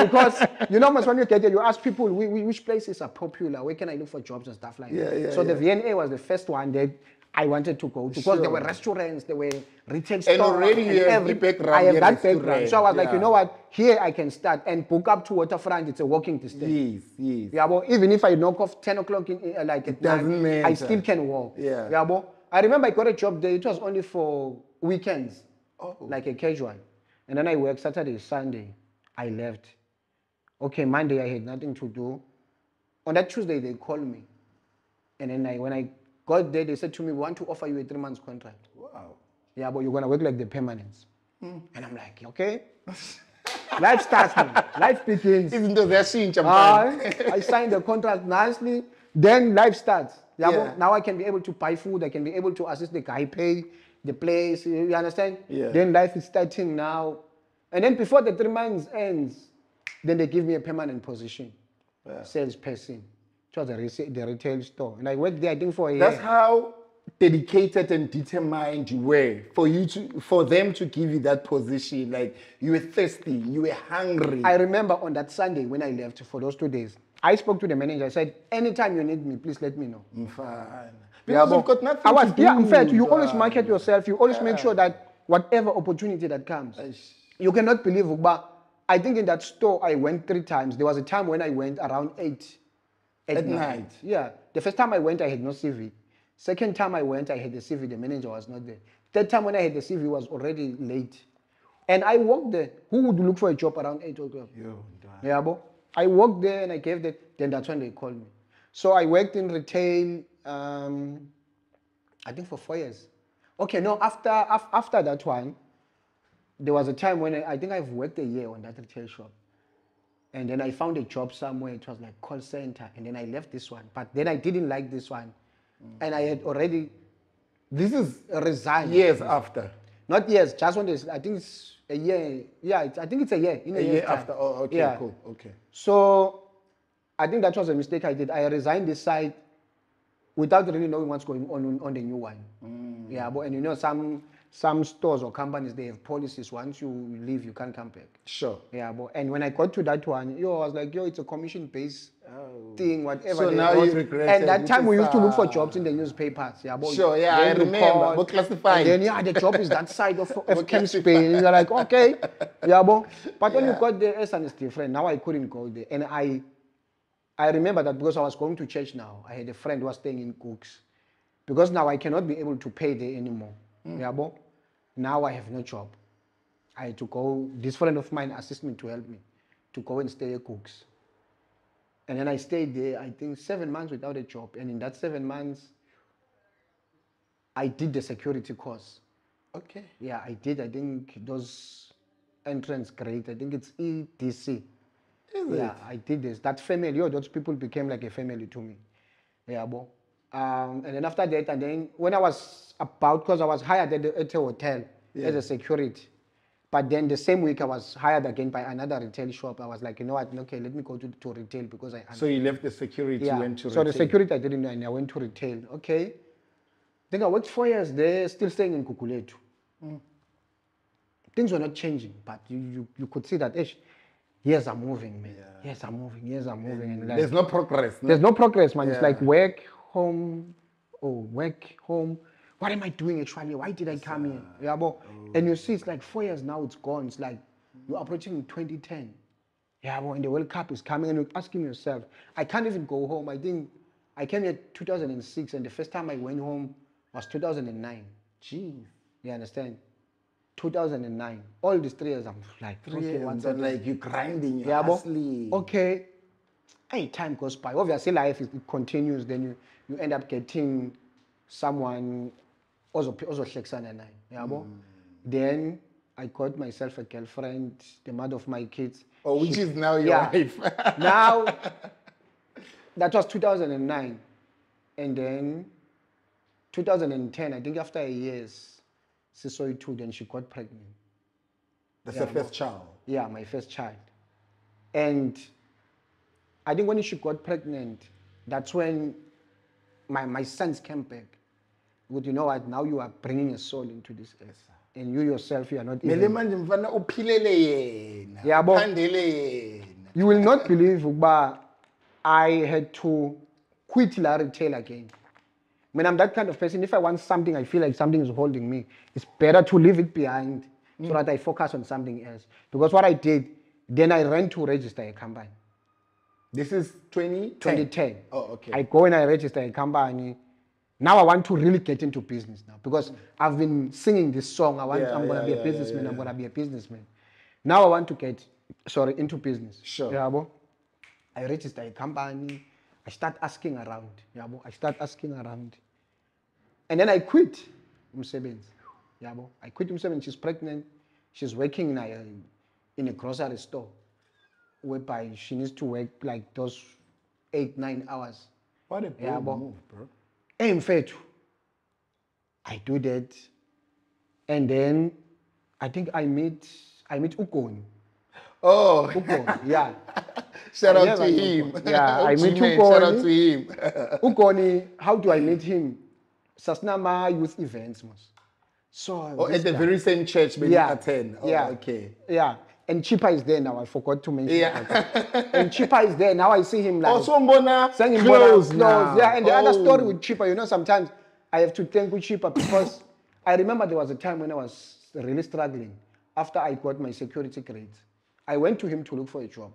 because you know, when you get there, you ask people "Whi- whi- which places are popular, where can I look for jobs and stuff like Yeah, that. yeah, so the. V&A was the first one that I wanted to go to because there were restaurants, there were retail stores. And already you have the background, I have yeah, that restaurant, background. So I was like, you know what? Here I can start and book up to waterfront. It's a walking distance. Yes, yes. Yeah, but even if I knock off 10 o'clock in, in, uh, like at doesn't night, I still can walk. Yeah. Yeah, but I remember I got a job there. It was only for weekends, Oh. like a casual. And then I worked Saturday, Sunday. I left. Okay, Monday I had nothing to do. On that Tuesday they called me, and then I, when I got there, they said to me, "We want to offer you a three months contract." Wow. Yeah, but you're gonna work like the permanents. And I'm like, okay. *laughs* Life starts. Life begins. Izinto ziyashintsha Ah, mfana. I signed the contract nicely. Then life starts. Yeah, Now I can be able to buy food. I can be able to assist the guy pay the place. You understand? Yeah. Then life is starting now. And then before the three months ends, then they give me a permanent position. Salesperson. It was a the retail store. And I worked there, I think, for a year. That's year. how dedicated and determined you were for you to for them to give you that position. Like you were thirsty, you were hungry. I remember on that Sunday when I left for those two days, I spoke to the manager. I said, anytime you need me, please let me know. Mfana. Yeah, Because but you've got nothing I was, to do. yeah, in fact, you always uh, market yourself. You always make sure that whatever opportunity that comes, Aish. you cannot believe. But I think in that store I went three times. There was a time when I went around eight At night? Yeah. The first time I went, I had no CV. Second time I went, I had the CV. The manager was not there. Third time when I had the CV, was already late. And I walked there. Who would look for a job around eight o'clock? Yo. Yeah, but I worked there and I gave that. Then that's when they called me. So I worked in retail. Um, I think for four years. Okay, no. After af- after that one, there was a time when I, I think I've worked a year on that retail shop. And then I found a job somewhere, it was like call center, and then I left this one. But then I didn't like this one. And I had already This is resigned. years after. Not years, just one day. I think it's a year. Yeah, it's, I think it's a year. In a, A year time. after. Oh, okay, Yeah. cool. Okay. So I think that was a mistake I did. I resigned this site without really knowing what's going on on, the new one. Mm. Yeah, but and you know some some stores or companies they have policies. Once you leave, you can't come back. Sure. Yeah, but and when I got to that one, yo, I was like, yo, it's a commission based oh. thing, whatever. So now want. you regret And that time we used to look for jobs in the newspapers. Yeah, but Sure, yeah, I remember, but classified. And then yeah, the job is that *laughs* side of of Spain. You're like, okay, *laughs* yeah, but but when you Yeah. got there, Esan is different. Now I couldn't go there, and I I remember that because I was going to church now. I had a friend who was staying in Cooks. Because now I cannot be able to pay there anymore. Hmm. Yeah, but now I have no job. I had to go, this friend of mine asked me to help me to go and stay at Cooks. And then I stayed there, I think, seven months without a job. And in that seven months, I did the security course. Okay. Yeah, I did. I think those entrance grade. I think it's EDC. Is yeah, it? I did this. That family, oh, those people became like a family to me. Yeah, bo. Um, and then after that, and then when I was about, because I was hired at, the, at a hotel as a security. But then the same week I was hired again by another retail shop. I was like, you know what? Okay, let me go to, to retail because I. So you left the security, yeah. went to so the security I didn't know, and I went to retail. Okay. Then I worked four years there, still staying in Gugulethu. Things were not changing, but you, you, you could see that ish, years are moving, man. Years are moving, years are moving. And like, There's no progress. no? there's no progress, man. It's like work, home, oh, work, home. What am I doing actually? Why did I come here? Uh, yeah, but, oh. and you see, it's like four years now, it's gone. It's like you're approaching 2010. Yeah, but when the World Cup is coming, and you're asking yourself, I can't even go home. I think I came here 2006, and the first time I went home was 2009. Gee. You understand? 2009. All these three years, I'm like, Three okay, years, and like you grinding, you're Yeah, hustling. okay. Hey, time goes by. Obviously, life is, it continues. Then you, you end up getting someone also also naye. Mm. Then I got myself a girlfriend, the mother of my kids. Oh, which She- is now your Yeah. wife. *laughs* now, that was 2009, and then 2010. I think after a years, she saw it too. Then she got pregnant. That's the first child. Yeah, my first child. And I think when she got pregnant, that's when my, my sons came back. But you know what? Now you are bringing a soul into this earth. And you yourself, you are not even. manje mfana uphilele yena. Yabo. Uphandele yena. You will not believe, Ugba, I had to quit La Retail again. When I'm that kind of person, if I want something, I feel like something is holding me. It's better to leave it behind so mm. that I focus on something else. Because what I did, then I ran to register a company. This is 2010. 2010. Oh, okay. I go and I register a company. Now I want to really get into business now because mm. I've been singing this song. I want, Yeah, I'm gonna yeah, be a businessman. yeah, I'm gonna be a businessman. Now I want to get, sorry, into business. Sure. Yeah, Yabo. I register a company. I start asking around. Yeah, Yabo. I start asking around. And then I quit umsebenzi. Yabo. I quit umsebenzi. She's pregnant. She's working in a, in a grocery store whereby she needs to work like those eight, nine hours. What a bold move, bro. Hey, mfethu, I do that. And then I think I meet I meet Ukoni. Oh, Ukon, yeah. *laughs* shout *laughs* out to him. *laughs* Yeah, I meet G-Man, Shout out to him. Ukoni, how do I meet him? Sasnama youth events. So Oh, at the guy- very same church when yeah, attend. Oh, yeah, okay. Yeah. And Chippa is there now. I forgot to mention. Yeah. that. and Chippa is there now. I see him like Also, Mbona Saying close close now. Yeah, and the other Oh. story with Chippa, you know, sometimes I have to thank with Chippa because I remember there was a time when I was really struggling after I got my security grades. I went to him to look for a job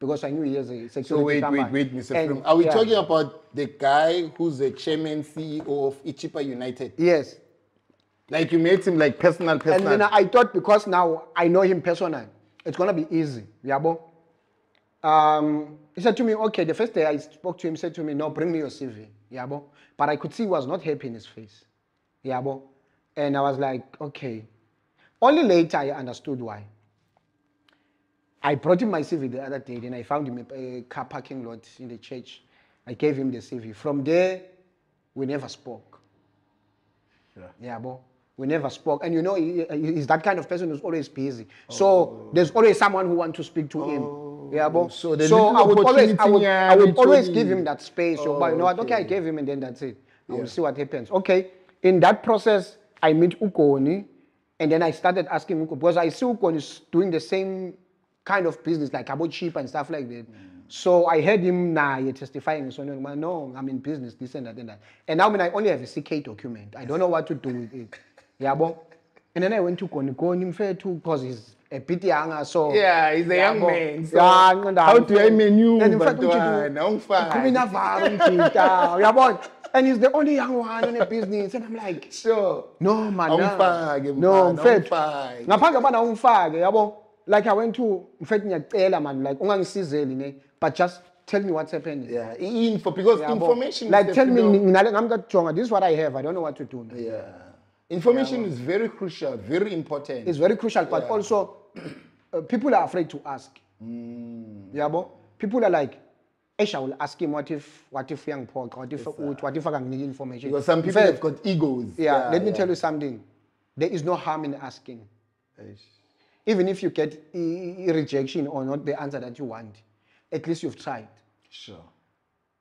because I knew he has a security So wait, wait, wait, Mr. And, Frum. Are we yeah, talking about the guy who's the chairman CEO of Ichipa United? Yes. Like you met him like personal, personal. And then I thought because now I know him personally, it's gonna be easy. Yabo. Um, he said to me, okay, the first day I spoke to him, said to me, no, bring me your CV. Yabo. But I could see he was not happy in his face. Yabo. And I was like, okay. Only later I understood why. I brought him my CV the other day, and I found him a, a car parking lot in the church. I gave him the CV. From there, we never spoke. Yeah. Yeah, bo. We never spoke. And you know, he, he- he's that kind of person who's always busy. So there's always someone who wants to speak to him. Yeah. Oh. So so I would always, I would, I would always give him that space. But you know what? Okay, I gave him and then that's it. I Yeah. will see what happens. Okay. In that process, I meet Ukoni and then I started asking Uko because I see Ukoni is doing the same kind of business like about cheap and stuff like that. Mm. So I heard him nah, you're testifying. So I'm like, no, I'm in business, this and that and that. And now I mean, I only have a CK document. I don't know what to do with it. *laughs* Yeah, but, And then I went to Koni Koni fair too because he's a bit younger. So Yeah, he's a young bo. man. So Yeah, nqonda how do I maneuver, And in fact, bantwana? Awungifaki. ukhuluma inavalo umjita, uyabona? And he's the only young one in the business. And I'm like, Sure. no man. No, mfana, mfethu. awungifake. Ngaphandle kobana ungifake, yabo. Like I went to mfethu ngiyacela man like ungangisizeli ne, but just tell me what's happening. Yeah, info because Yabo. information. Like tell me freedom. ngina ngam kajonga this is what I have. I don't know what to do now. Yeah. Information is very crucial, very important. It's very crucial, but also *clears throat* uh, people are afraid to ask. Mm. Yabo? People are like, Esha will ask him what if what if young pork, what if ut, what if I can need information. because some people have got egos. yeah, let me tell you something. There is no harm in asking. Even if you get rejection or not the answer that you want, at least you've tried. Sure.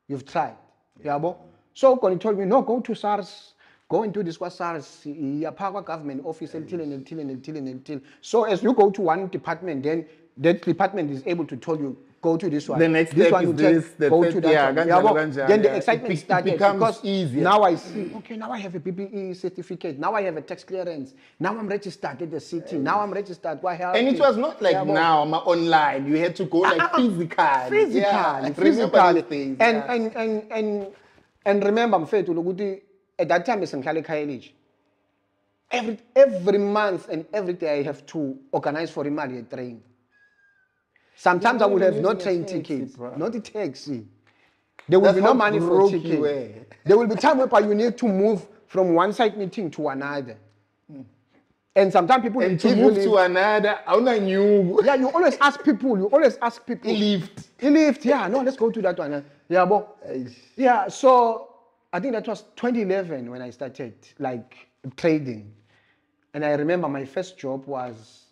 You've tried. Yabo? So when he told me, no, go to SARS, go and do this what SARS, yapakwa government office, elithile nelithile nelithile nelithile. So as you go to one department, then that department is able to tell you, go to this one. The next this step one is you this, the go third- to that yeah, one. Yabo? kanjalo, Then the yeah. It excitement it started because easier. now I see, okay, now I have a BEE certificate, now I have a tax clearance, now I'm registered at the city, now I'm registered. What And it was not like Yabo? now, ma- online. You had to go like *laughs* physically. physically, Yeah, I remember physically. those And, yeah. and, and, and, and remember, mfethu, ukuthi at that time esengihlala ekhayelitsha every, every month and every day I have to organize for imali train. Sometimes I would have no train tickets, not a taxi. There will That's be no money for ticket. There will be time where you need to move from one side meeting to another. And sometimes people And to move to another, I new. Yeah, you always ask people. You always ask people. Lift. He lived. Yeah, no, let's go to that one. Yeah, but yeah. So I think that was 2011 when I started like trading, and I remember my first job was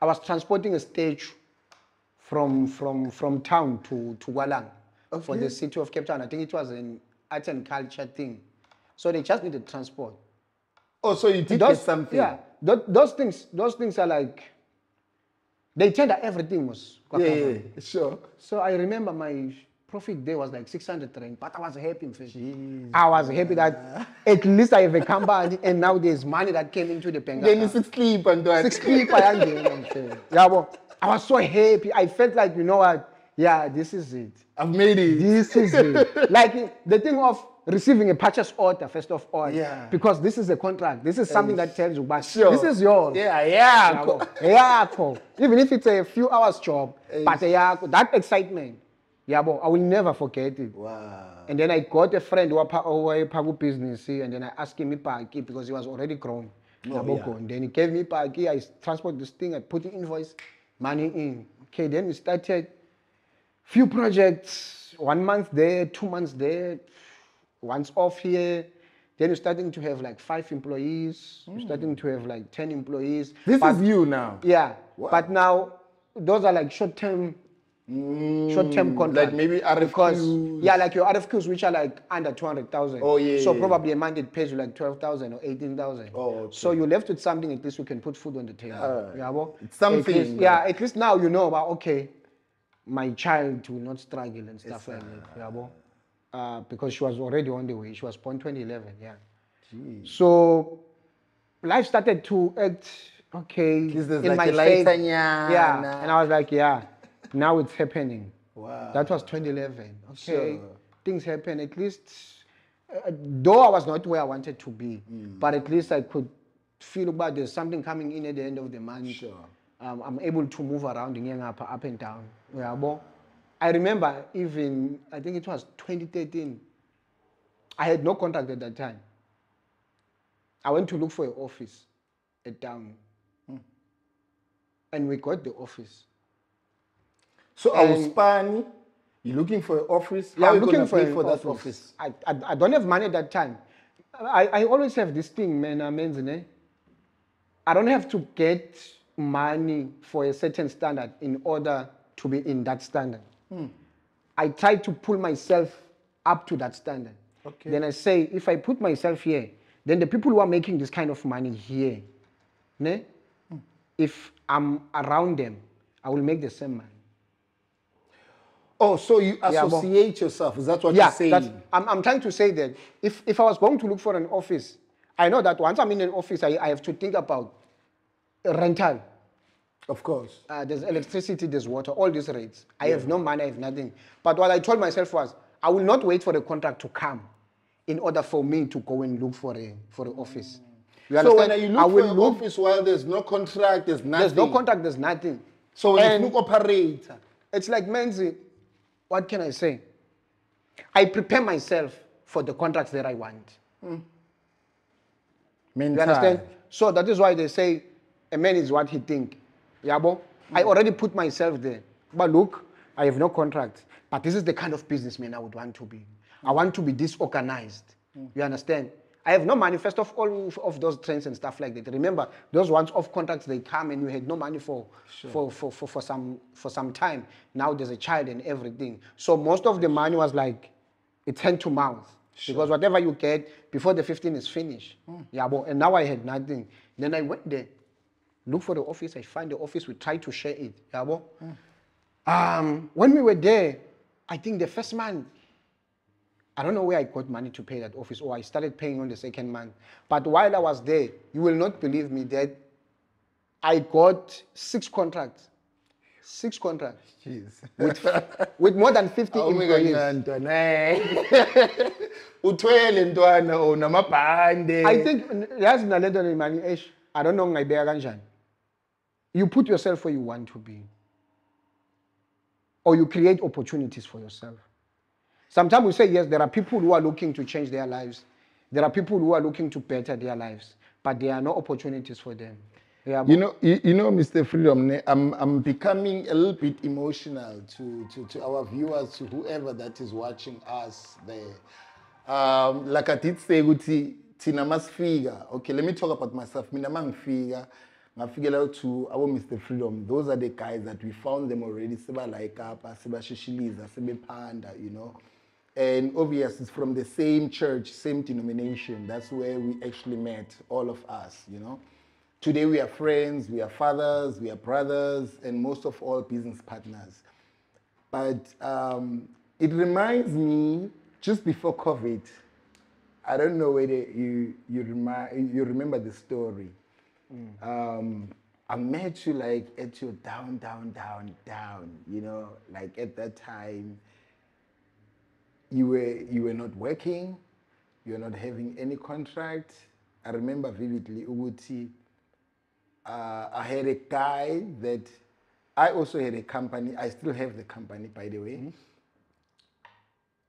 I was transporting a statue from from from town to to Walang for the city of Cape Town. I think it was an art and culture thing, so they just needed transport. Oh, so you did Those get something. Yeah, those, those things, those things are like they tender everything was. Yeah, yeah, sure. So I remember my profit day was like 600 rand, but I was happy. in fact. I was happy that at least I have a company and now there's money that came into the bank. Then you account. sleep and do Six people yangena, mfethu. Yabo. I was so happy. I felt like, you know what? Yeah, this is it. I've made it. This is it. *laughs* like the thing of receiving a purchase order, first of all. Yeah. Because this is a contract. This is something that tells you, but Sure. this is yours. Yeah, yeah. Eyakho. Even if it's a few hours job, but eyakho. That excitement. Yabo, I will never forget it. Wow. And then I got a friend who was Pagu business, and then I asked him Ipaki because he was already grown. Oh, Yabo, yeah. And then he gave me Ipaki, I transport this thing, I put the invoice, money in. Okay, then we started few projects, one month there, two months there, once off here. Then you're starting to have like five employees, you're starting to have like 10 employees. This But- is you now. Yeah, but now those are like short-term, short-term contracts. Mm, like maybe Because RFQs. yeah, like your RFQs which are like under two hundred thousand. Oh, yeah, So yeah, probably a month it pays you like twelve thousand or eighteen thousand. Oh, okay. So you're left with something at least you can put food on the table. Alright. Yeah? It's something, At least, yeah, at least now you know about okay, my child will not struggle and stuff like that. Yeah, bo? Uh, because she was already on the way. She was born 2011. Yeah. So life started to act okay in like my a favor. Yeah, and I was like, yeah, now it's happening. Wow. That was 2011. Okay, Sure. things happen. At least, uh, though I was not where I wanted to be, Mm. but at least I could feel about there's something coming in at the end of the month. Sure. Um, I'm able to move around in up, up and down. Uyabo? I remember even, I think it was 2013. I had no contract at that time. I went to look for an office. at town. And we got the office. So I was And- spanny. You're looking for an office. Yeah, I'm looking for, for that office? I, I, I don't have money at that time. I, I always have this thing, man, I mean, eh? I don't have to get money for a certain standard in order to be in that standard. Hmm. I try to pull myself up to that standard. Okay. Then I say, if I put myself here, then the people who are making this kind of money here, ne? Hmm. if I'm around them, I will make the same money. Oh, so you Yeah, associate yourself? Is that what yeah, you're saying? I'm, I'm trying to say that if, if I was going to look for an office, I know that once I'm in an office, I, I have to think about rental. Of course. Uh, there's electricity, there's water, all these rates. I have no money, I have nothing. But what I told myself was, I will not wait for the contract to come in order for me to go and look for a for an office. You So when understand? you I look for an look. office while there's no contract, there's nothing. There's no contract, there's nothing. So when And- you look operator, It's like Menzi, what can I say? I prepare myself for the contracts that I want. Hmm. mental. You understand? So that is why they say a man is what he think. Yabo? I hmm. already put myself there. But look, I have no contract. But this is the kind of businessman I would want to be. I hmm. want to be disorganized. You understand? I have no money, first of all, of those trends and stuff like that. Remember, those ones off contracts, they come and you had no money for, for, for, for, for, some, for some time. Now there's a child and everything. So most of the money was like, it's hand to mouth. Because whatever you get before the 15 is finished. Yeah, but, and now I had nothing. Then I went there, look for the office. I find the office. We try to share it. Yeah, but, um, when we were there, I think the first month, I don't know where I got money to pay that office, or I started paying on the second month. But while I was there, you will not believe me that I got six contracts. Six contracts Jeez. with, with more than 50 Awumi employees. eh. *laughs* uthwele ntwana unamabhande I think yazi nalento nemali eish I don't know ngayibeka kanjani. You put yourself where you want to be. Or you create opportunities for yourself. Sometimes we say yes, there are people who are looking to change their lives. There are people who are looking to better their lives, but there are no opportunities for them. Yeah, You know, you, you know, Mr. Freedom, I'm, I'm becoming a little bit emotional to, to, to our viewers, to whoever that is watching us there. Um, like I did say, ukuthi thina masifika, okay, let me talk about myself. Mina mangifika, ngafikela to our Mr. Freedom. Those are the guys that we found them already. Seba apa, seba shishiliza, seba panda, you know. And obviously, it's from the same church, same denomination. That's where we actually met, all of us, you know. Today we are friends, we are fathers, we are brothers, and most of all business partners. But um, it reminds me, just before COVID, I don't know whether you you, remi- you remember the story. Um, I met you like at your down, down, down, down. You know, like at that time, you were you were not working, you were not having any contract. I remember vividly Uguti. Uh, I had a guy that I also had a company. I still have the company, by the way.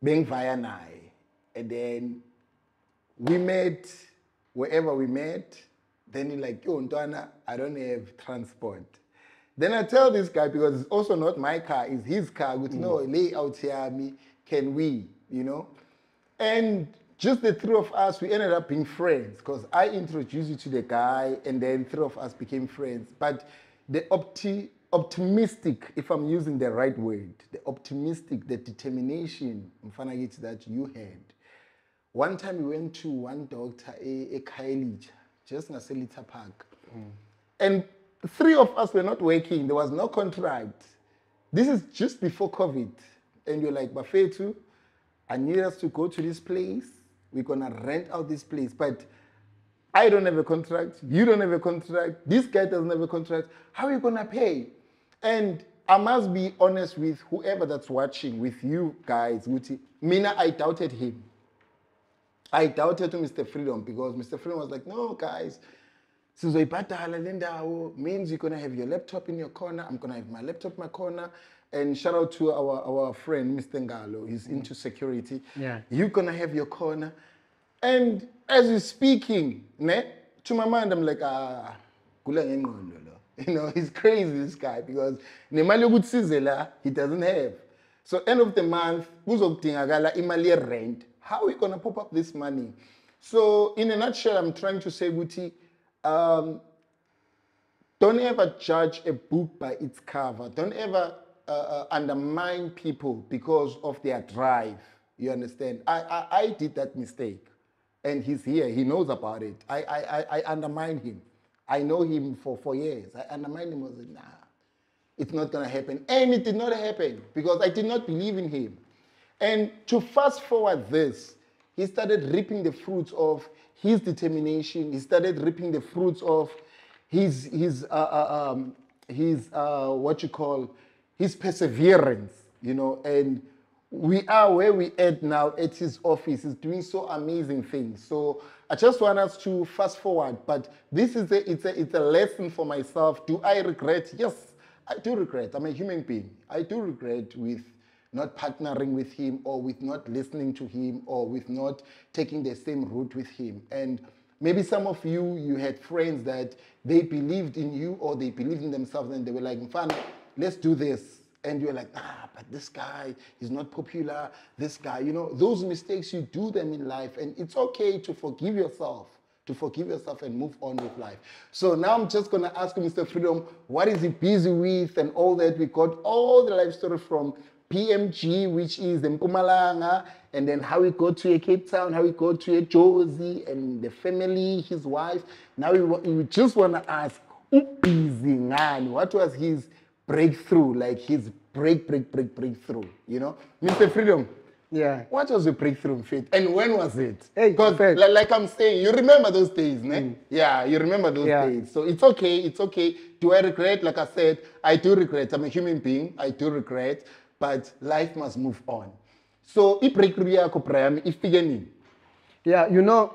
Being via Nai. And then we met wherever we met. Then he like, yo, Ntwana, I don't have transport. Then I tell this guy, because it's also not my car, it's his car. With no, lay out here, me, can we, you know? And just the three of us, we ended up being friends because I introduced you to the guy and then three of us became friends. But the opti- optimistic, if I'm using the right word, the optimistic, the determination, mfana that you had. One time we went to one doctor, a, a Khayelitsha, just in a Selita Park. Mm. And three of us were not working. There was no contract. This is just before COVID. And you're like, Bafetu, I need us to go to this place. We're gonna rent out this place. But I don't have a contract. You don't have a contract. This guy doesn't have a contract. How are you gonna pay? And I must be honest with whoever that's watching, with you guys, Guti. Mina, I doubted him. I doubted to Mr. Freedom because Mr. Freedom was like, no, guys, sizoyibhadala le ndawo means you're gonna have your laptop in your corner. I'm gonna have my laptop in my corner. And shout out to our, our friend, Mr. Ngalo. He's into security. Yeah. You're gonna have your corner. And as you're speaking, ne, to my mind, I'm like, ah, gula ngengqondo lo *laughs* you know he's crazy this guy because nemali yokuthi size la he doesn't have so end of the month kuzokudingakala imali ye-rent how are we going to pop up this money so in a nutshell i'm trying to say ukuthi um, don't ever judge a book by its cover. Don't ever uh, uh, undermine people because of their drive. You understand? I, I, I did that mistake. And he's here. He knows about it. I, I, I, I undermined him. I know him for, for years. I undermined him. I was like, nah, it's not going to happen. And it did not happen because I did not believe in him. And to fast forward this, he started reaping the fruits of his determination. He started reaping the fruits of his his uh, uh, um, his uh, what you call his perseverance, you know, and we are where we at now at his office. He's doing so amazing things. So I just want us to fast forward, but this is a it's a it's a lesson for myself. Do I regret? Yes, I do regret. I'm a human being. I do regret with not partnering with him or with not listening to him or with not taking the same route with him. And maybe some of you, you had friends that they believed in you or they believed in themselves and they were like, fun, let's do this. And you're like, ah, but this guy is not popular. This guy, you know, those mistakes, you do them in life. And it's okay to forgive yourself to forgive yourself and move on with life. So now I'm just gonna ask Mr. Freedom, what is he busy with and all that. We got all the life story from PMG, which is the Mpumalanga, and then how he got to a Cape Town, how he got to a Jozi, and the family, his wife. Now we, we just wanna ask, busy ngani? What was his breakthrough, like his break, break, break, breakthrough? You know, Mr. Freedom. Yeah. What was the breakthrough faith and when was it? Hey, because Faith. like, like I'm saying, you remember those days, ne? Mm. Yeah, you remember those Yeah. days. So it's okay, it's okay. Do I regret? Like I said, I do regret. I'm a human being. I do regret, but life must move on. So i breakthrough yakho Brian ifike nini? Yeah, you know,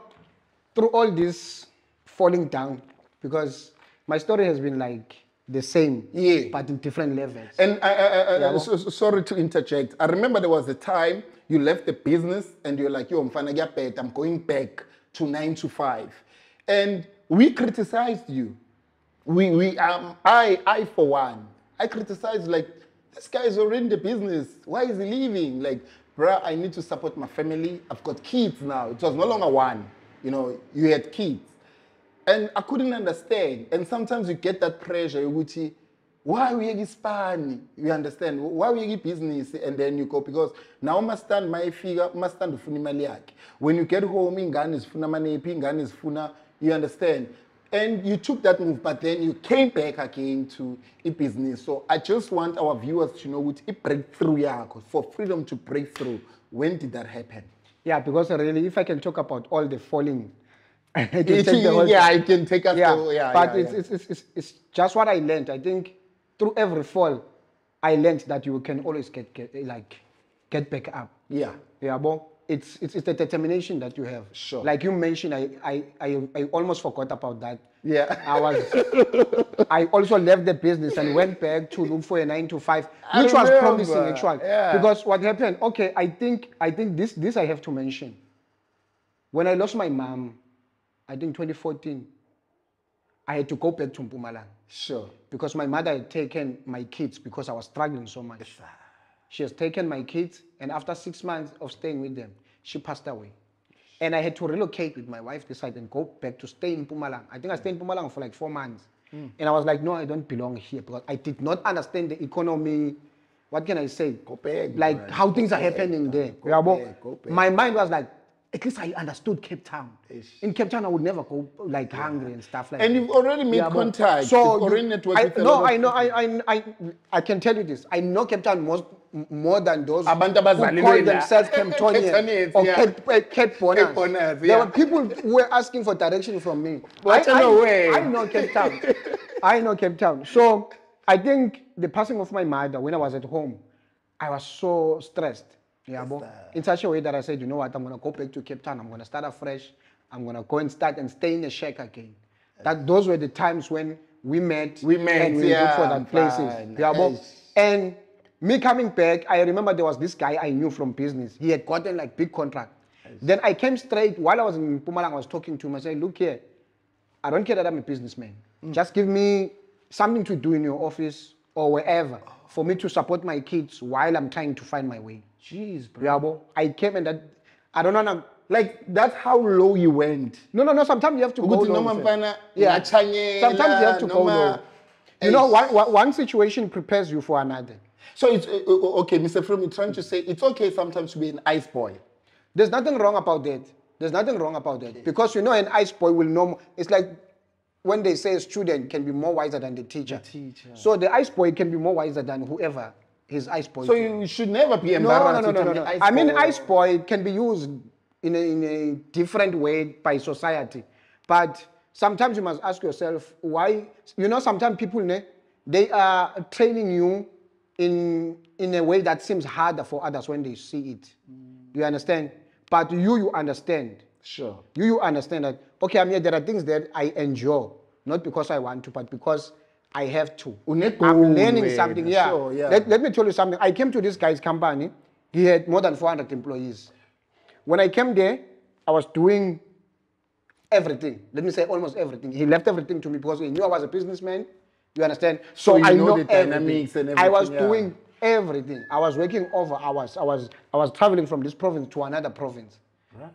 through all this falling down, because my story has been like the same, Yeah. but in different levels. And I, I, I, Yeah, so, so- sorry to interject. I remember there was a time you left the business and you're like, yo, mfana ngiyabheda, I'm going back to nine to five. And we criticized you. We, we, um, I, I for one, I criticized like, this guy is already in the business. Why is he leaving? Like, bruh, I need to support my family. I've got kids now. It was no longer one. You know, you had kids. And I couldn't understand. And sometimes you get that pressure, ukuthi, why we ispani? You understand? Why we business? And then you go, because now must stand my figure, must stand ufuna imali yakhe. When you get home, ingane zifuna manephi, ingane zifuna, you understand? And you took that move, but then you came back again to a business. So I just want our viewers to know what a breakthrough yakho, for freedom to break through. When did that happen? yeah, because really, if I can talk about all the falling, *laughs* it will It- take the whole yeah, it can take us yeah, to, yeah, but yeah, it's, yeah. It's, it's, it's, it's just what I learned. I think through every fall, I learned that you can always get, get like get back up. Yeah. Yeah, but it's, it's it's the determination that you have. Sure. Like you mentioned, I I, I, I almost forgot about that. Yeah. I was *laughs* I also left the business and went back to look for a nine to five, I which was promising actually. yeah. Because what happened, okay, I think I think this this I have to mention. When I lost my mom, I think 2014, I had to go back to Mpumalanga Sure. because my mother had taken my kids because I was struggling so much. Yes, She has taken my kids, and after six months of staying with them, she passed away. And I had to relocate with my wife, decide and go back to stay in Mpumalanga. I think I stayed in Mpumalanga for like four months. Hmm. And I was like, no, I don't belong here because I did not understand the economy. What can I say? Go back, like man. how things Go are back, happening there. go Yeah, but back, go back. My mind was like, at least I understood Cape Town. Ish. In Cape Town, I would never go like hungry and stuff like And that. you've already made Yeah, but- contact. So You've already you- networked I, with no, I know. I, I, I, I can tell you this. I know Cape Town most, more than those Abantu who call themselves or yeah. Cape, uh, Cape Boners. Cape Boners, There were people who were asking for direction from me. What I, I, a way. I know Cape Town. I know Cape Town. So I think the passing of my mother when I was at home, I was so stressed. Yeah, bo. in such a way that I said, you know what, I'm gonna go back to Cape Town. I'm gonna start afresh. I'm gonna go and start and stay in the shack again. That those were the times when we met. We met, and we yeah, looked for that places. Yeah. Yes. And me coming back, I remember there was this guy I knew from business. He had gotten like big contract. Then I came straight while I was in Mpumalanga, I was talking to him. I said, look here, I don't care that I'm a businessman. Mm. Just give me something to do in your office or wherever oh. For me to support my kids while I'm trying to find my way. Jeez, bro. Yabo, I came and that I don't know. Like that's how low you went. No, no, no. Sometimes you have to go low. noma sir. mfana Yeah. Sometimes you have to go low. You know, one, one, situation prepares you for another. So it's uh, uh, okay, Mr. From, you're trying to say it's okay sometimes to be an ice boy. There's nothing wrong about that. There's nothing wrong about that. Because you know, an ice boy will know. It's like when they say a student can be more wiser than the teacher. teacher. So the ice boy can be more wiser than whoever his ice boy. So you should never be embarrassed. no, no, no, no, no. I mean, ice boy can be used in a, in a different way by society. But sometimes you must ask yourself why. You know, sometimes people ne, they are training you in in a way that seems harder for others when they see it. You understand? But you, you understand. Sure. You, you understand that, okay, I mean, there are things that I enjoy, not because I want to, but because I have to. I'm learning wena, something, yeah. sure, yeah. Let, let me tell you something. I came to this guy's company, he had more than 400 employees. When I came there, I was doing everything. Let me say almost everything. He left everything to me because he knew I was a businessman. You understand? So you I know know the dynamics everything. and I was yeah. doing everything. I was working over hours. I was I was traveling from this province to another province.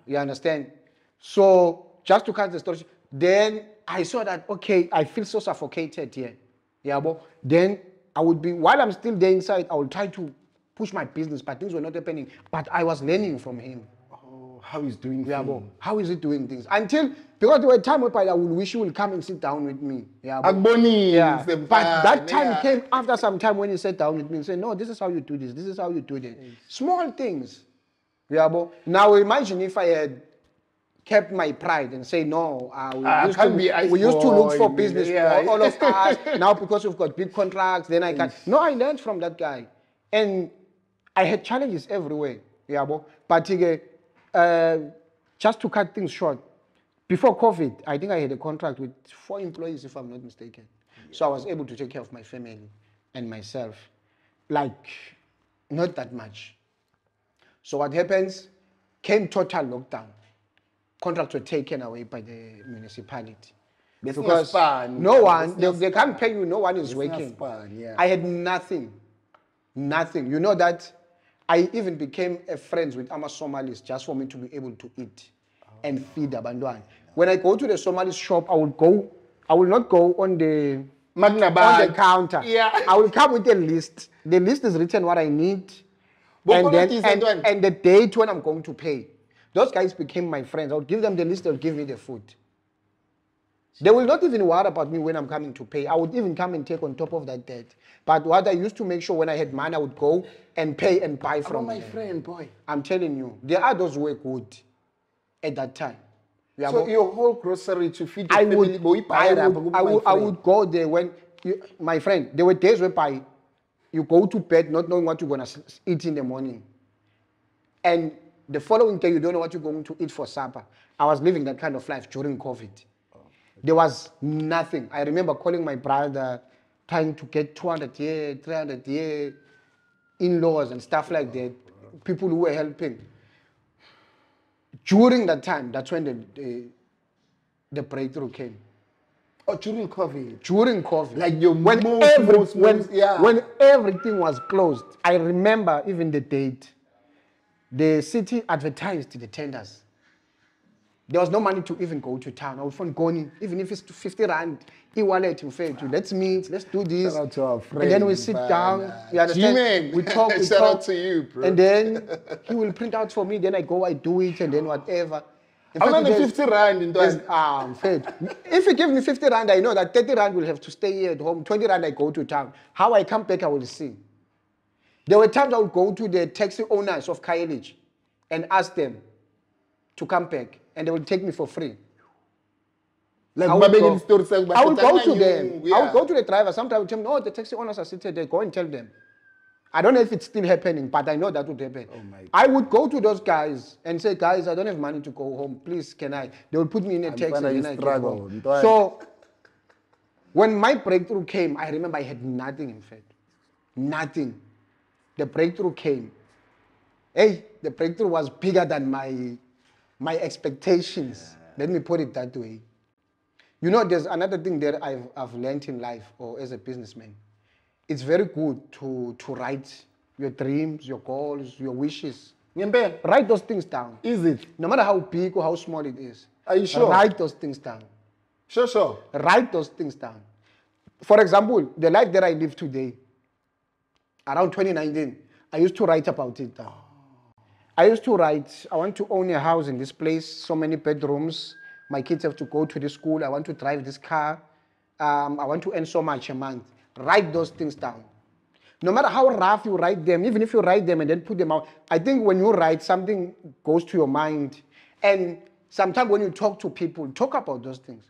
You understand? So just to cut the story, then I saw that okay, I feel so suffocated here. Yeah, but then I would be while I'm still there inside, I would try to push my business, but things were not happening. But I was learning from him. Oh, how he's doing Yeah, things. how is he doing things? Until because there were times where I would wish he would come and sit down with me. Yeah, but- Akubonise, yeah. But that time yeah. came after some time when he sat down with me and said, No, this is how you do this, this is how you do this. Small things. Yeah, but now imagine if I had kept my pride and say, No, uh, we, I used, to, we used to look for business Yeah. for all of *laughs* us. now, because we've got big contracts, then I can. No, I learned from that guy. And I had challenges everywhere. Yeah, but, but uh, just to cut things short, before COVID, I think I had a contract with four employees, if I'm not mistaken. So I was able to take care of my family and myself. Like, not that much. So what happens? Came total lockdown. Contracts were taken away by the municipality. Because no one, they, they can't pay you, no one is working. Yeah. I had nothing. Nothing. You know that I even became a friend with Ama Somalis just for me to be able to eat and feed Abandwan. When I go to the Somali shop, I will go, I will not go on the Magna on the counter. Yeah. I will come with a list. The list is written what I need. But And, then, and, and the date when I'm going to pay. Those guys became my friends. I would give them the list, they'll give me the food. They will not even worry about me when I'm coming to pay. I would even come and take on top of that debt. But what I used to make sure when I had money, I would go and pay and buy From my them. friend, boy. I'm telling you, there are those who were good at that time. So your whole grocery to feed I would, boy, I buy it up, would, I would, I would go there when, you, my friend, there were days whereby you go to bed not knowing what you're going to eat in the morning. And the following day, you don't know what you're going to eat for supper. I was living that kind of life during COVID. There was nothing. I remember calling my brother, trying to get 200 here, 300 here, in-laws and stuff like that, people who were helping. During that time, that's when the, the, the breakthrough came Oh, during COVID. during COVID. Like your when most, every- most, when, yeah. when everything was closed, I remember even the date. The city advertised the tenders. There was no money to even go to town. I would phone going, even if it's 50 rand, e-wallet in fact, let's meet, let's do this. Shout out to our and then we sit man. down, you understand? We talk, we *laughs* Shout talk. out to you, bro. And then he will print out for me, then I go, I do it, and then whatever. In I'm fact, there's- 50 rand in that. Ah, I'm fed. If you give me 50 rand, I know that 30 rand will have to stay here at home. 20 rand, I go to town. How I come back, I will see. There were times I would go to the taxi owners of Khayelitsha and ask them to come back, and they would take me for free. Like, I would go- sakho, I will go to you, them. I will go to the driver. Sometimes I will tell them, no, the taxi owners are seated there. Go and tell them. I don't know if it's still happening, but I know that would happen. Oh my I would go to those guys and say, guys, I don't have money to go home. Please, can I? They would put me in a taxi and then I get struggle, home. Ntwana. So when my breakthrough came, I remember I had nothing in fact. Nothing. The breakthrough came. Hey, the breakthrough was bigger than my my expectations. Let me put it that way. You know, there's another thing that I've, I've learned in life or as a businessman. It's very good to, to write your dreams, your goals, your wishes. Ngempela? Write those things down. Is it? No matter how big or how small it is. Are you sure? Write those things down. Sure, sure. Write those things down. For example, the life that I live today, around 2019, I used to write about it. I used to write, I want to own a house in this place, so many bedrooms. My kids have to go to this school. I want to drive this car. Um, I want to earn so much a month. Write those things down. No matter how rough you write them, even if you write them and then put them out, I think when you write, something goes to your mind. And sometimes when you talk to people, talk about those things.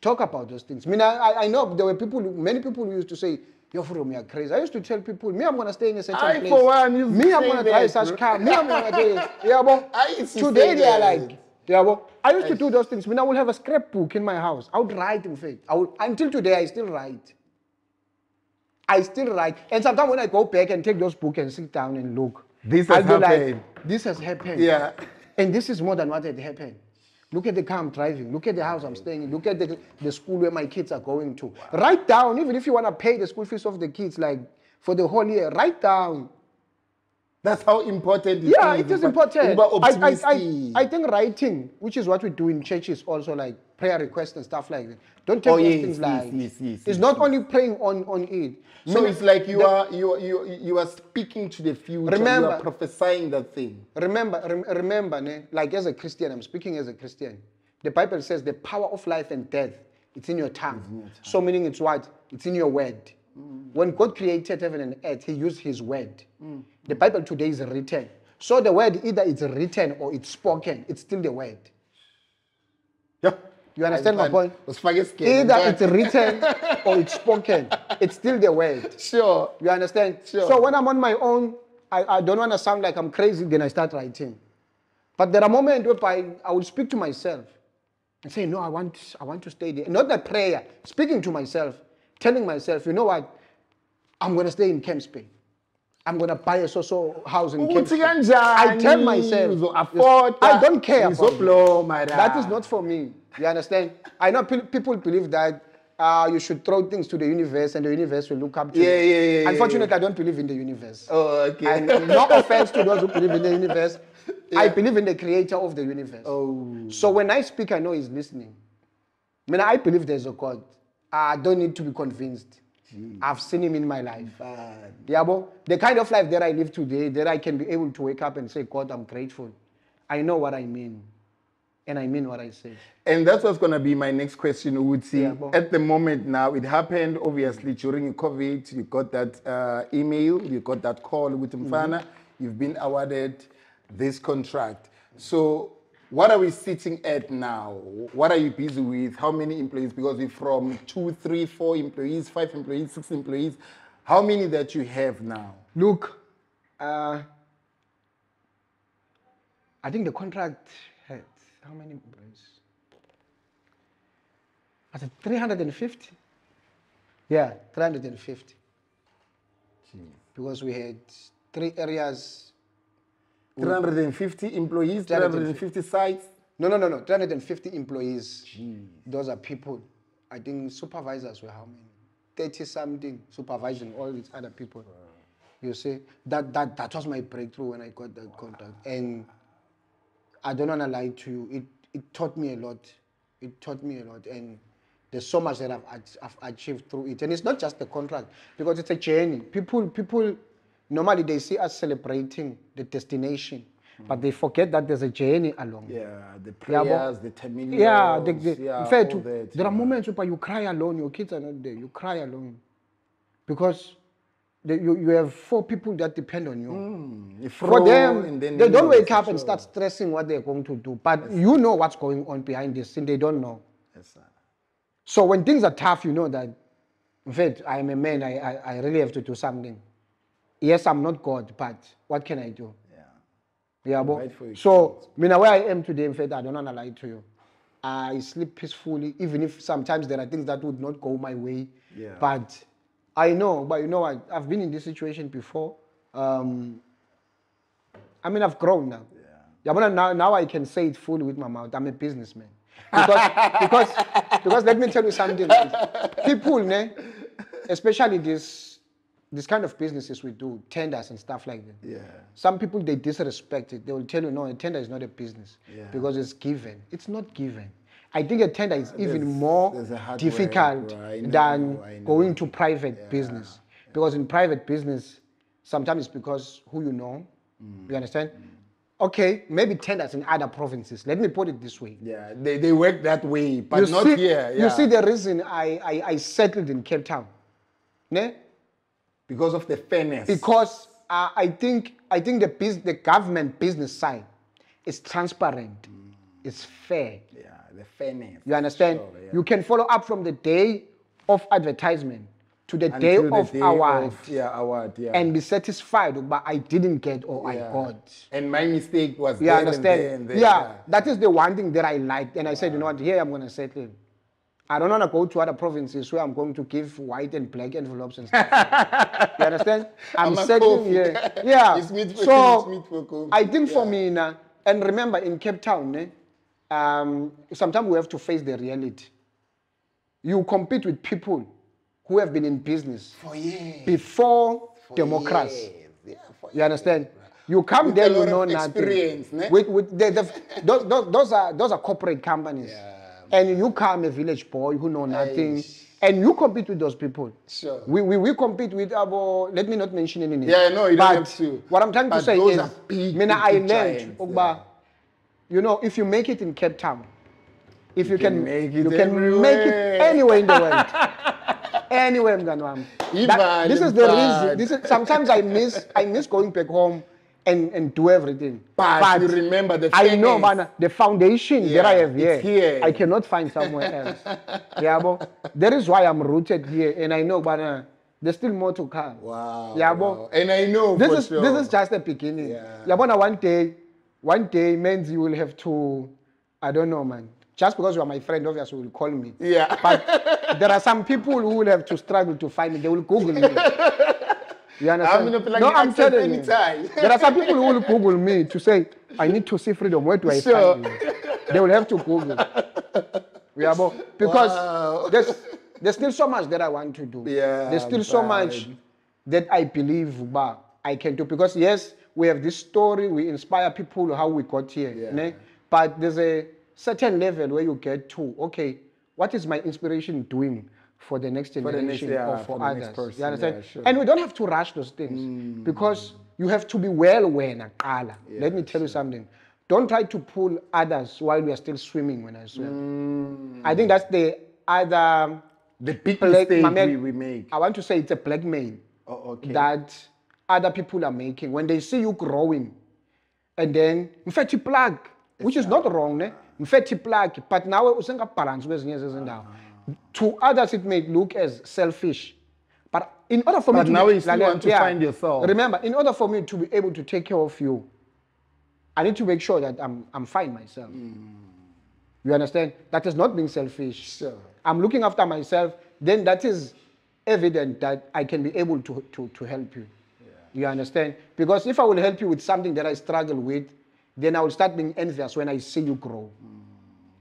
Talk about those things. I mean, I, I know there were people, many people who used to say, Yo, from you're crazy. I used to tell people, me, I'm gonna stay in a certain I, place. for one, to me, I'm gonna drive such car. Me, I'm gonna do. *laughs* Yeah, but I today they are like, yeah, but I used to do those things. I mean, I will have a scrapbook in my house. I would write, in fact. I would, until today, I still write. I still write. And sometimes when I go back and take those books and sit down and look, This I'll has like, happened. this has happened. Yeah. And this is more than what had happened. Look at the car I'm driving. Look at the house I'm staying in. Look at the, the school where my kids are going to. Write down, even if you want to pay the school fees of the kids, like for the whole year, write down. That's how important it Yeah, is. it is important. I, I, I. I think writing, which is what we do in churches, also like prayer requests and stuff like that. Don't take Oh, yes, things yes, like yes, yes, it's not only praying on on it. So Meaning- it's like you the- are you you you are speaking to the future. you Remember- are prophesying that thing. Remember, rem- remember, ne, like as a Christian, I'm speaking as a Christian. The Bible says the power of life and death, it's in your tongue. So meaning it's what? It's in your word. When God created heaven and earth, He used His word. The Bible today is written. So the word either it's written or it's spoken. It's still the word. Yeah. You understand my point? Either it's written or it's spoken. It's still the word. *laughs* Sure. You understand? Sure. So when I'm on my own, I, I don't want to sound like I'm crazy, then I start writing. But there are moments whereby I I will speak to myself and say, no, I want, I want to stay there. Not that prayer, speaking to myself, telling myself, you know what? I'm going to stay in Camps Bay. I'm going to buy a so-so house in Camps Uthi I tell myself, uzo-afford, I don't care about ngizoblow, it. mara. That is not for me. You understand? I know people believe that uh, you should throw things to the universe and the universe will look up to Yeah, you. yeah, yeah, yeah, Unfortunately, I don't believe in the universe. Oh, okay. And no offense to those who believe in the universe. I believe in the creator of the universe. Oh. So when I speak, I know he's listening. I mean, I believe there's a God. I don't need to be convinced. I've seen him in my life. Yeah, but the kind of life that I live today, that I can be able to wake up and say, God, I'm grateful. I know what I mean. And I mean what I say. And that's what's going to be my next question, Uti. Yeah, At the moment now, it happened obviously during COVID. You got that uh, email, you got that call with Mfana. You've been awarded this contract. So, what are we sitting at now? What are you busy with? How many employees? Because we're from two, three, four employees, five employees, six employees. How many that you have now? Look, uh, I think the contract had how many employees? Was it 350? Yeah, 350. Because we had three areas. 350 employees, 350 sites. No, no, no, no. 350 employees. Those are people. I think supervisors were how many? 30 something supervising all these other people. You see, that, that, that was my breakthrough when I got that contract. And I don't want to lie to you. It, it taught me a lot. It taught me a lot. And there's so much that I've, I've achieved through it. And it's not just the contract, because it's a journey. People, people normally they see us celebrating the destination, but they forget that there's a journey along. Yeah, the prayers, the terminals. Yeah, the, the, yeah, in fact, that, there are moments where you cry alone. Your kids are not there. You cry alone because the, you, you have four people that depend on you. Mm, you For them, and then they don't know, wake up and start stressing what they're going to do. But you know what's going on behind the scene. They don't know. Yes, sir. So when things are tough, you know that, in fact, I am a man. I, I, I really have to do something. Yes, I'm not God, but what can I do? Yeah. Yeah, but so I mean, where I am today, in fact, I don't want to lie to you. I sleep peacefully, even if sometimes there are things that would not go my way. Yeah. But I know, but you know what? I've been in this situation before. Um, I mean, I've grown now. Yeah. but now, now I can say it fully with my mouth. I'm a businessman. Because, because, because let me tell you something. People, ne, especially this, this kind of businesses we do, tenders and stuff like that. Yeah. Some people they disrespect it. They will tell you, no, a tender is not a business Yeah. because it's given. It's not given. I think a tender is even There's- more there's difficult? Than know, know. going to private business. Because in private business, sometimes it's because who you know. Mm. You understand? Okay, maybe tenders in other provinces. Let me put it this way. Yeah, they, they work that way, but you not see, here. Yeah. You see the reason I, I, I settled in Cape Town. Ne? Because of the fairness. because uh, I think I think the bus- the government business side is transparent, it's fair. yeah, the fairness. You understand? Sure, yeah. You can follow up from the day of advertisement to the day Until the of day award of- yeah, award. Yeah. and be satisfied, but I didn't get or yeah. I got. And my mistake was You understand? And there and there, yeah, that is the one thing that I liked, and I said, you know what? Here I'm going to settle. I don't want to go to other provinces where I'm going to give white and black envelopes and stuff. you understand? *laughs* I'm, I'm a settling here. *laughs* Yeah. For so tea, it's meat for. I think for me now, and remember in Cape Town, eh, um, sometimes we have to face the reality. You compete with people who have been in business For years. before For democracy. years. Yeah, You understand? You come With there, you know nothing. experience. With, with the, the, those, those, those are those are corporate companies, and you come a village boy who know nothing, and you compete with those people. Sure. We, we, we compete with uh, our. Let me not mention any names. Yeah, no, you don't but have to. What I'm trying to say is, big, mina, I learned, giants, Ogba, yeah. you know, if you make it in Cape Town, if you, can can, make it you can make it anywhere in the world. *laughs* anywhere, mngani wami. That- Even This is the reason. This is sometimes I miss I miss going back home and, and do everything. But you remember the I know, fairness. man, the foundation that I have here, here. I cannot find somewhere *laughs* else. yeah, bo? That is why I'm rooted here, and I know, but uh, there's still more to come. Wow. Yeah, wow. And I know This is sure. this is just the beginning. Yeah. Yeah, but one day, one day means you will have to, I don't know, man. Just because you are my friend, obviously, you will call me. Yeah. But there are some people who will have to struggle to find me. They will Google me. *laughs* You understand? I'm no, I'm telling you. There are some people who will Google me to say, I need to see freedom. Where do I Sure. find you? They will have to Google. Yeah, but because Wow. there's, there's still so much that I want to do. Yeah, There's still so much that I believe bah, I can do. Because yes, we have this story, we inspire people how we got here. Yeah. But there's a certain level where you get to, okay, what is my inspiration doing for the next the generation next- yeah, or for, for others? person, You understand? yeah, sure. And we don't have to rush those things mm. because you have to be well when qala. Let me tell you something. Don't try to pull others while we are still swimming when I swim. Mm. I think that's the other the big black- mistake man- we, we make. I want to say it's a blackmail Oh, okay. that other people are making when they see you growing, and then mfethi plug, which is not wrong, ne? Mfethi plug, but now usenga balance kwezinye zezindawo. Ah. To others it may look as selfish. But in order for But me to now be- you still like, want to find yourself. Remember, in order for me to be able to take care of you, I need to make sure that I'm I'm fine myself. Hmm. You understand? That is not being selfish. Sure. I'm looking after myself, then that is evident that I can be able to, to, to help you. You understand? Because if I will help you with something that I struggle with, then I will start being envious when I see you grow. Hmm.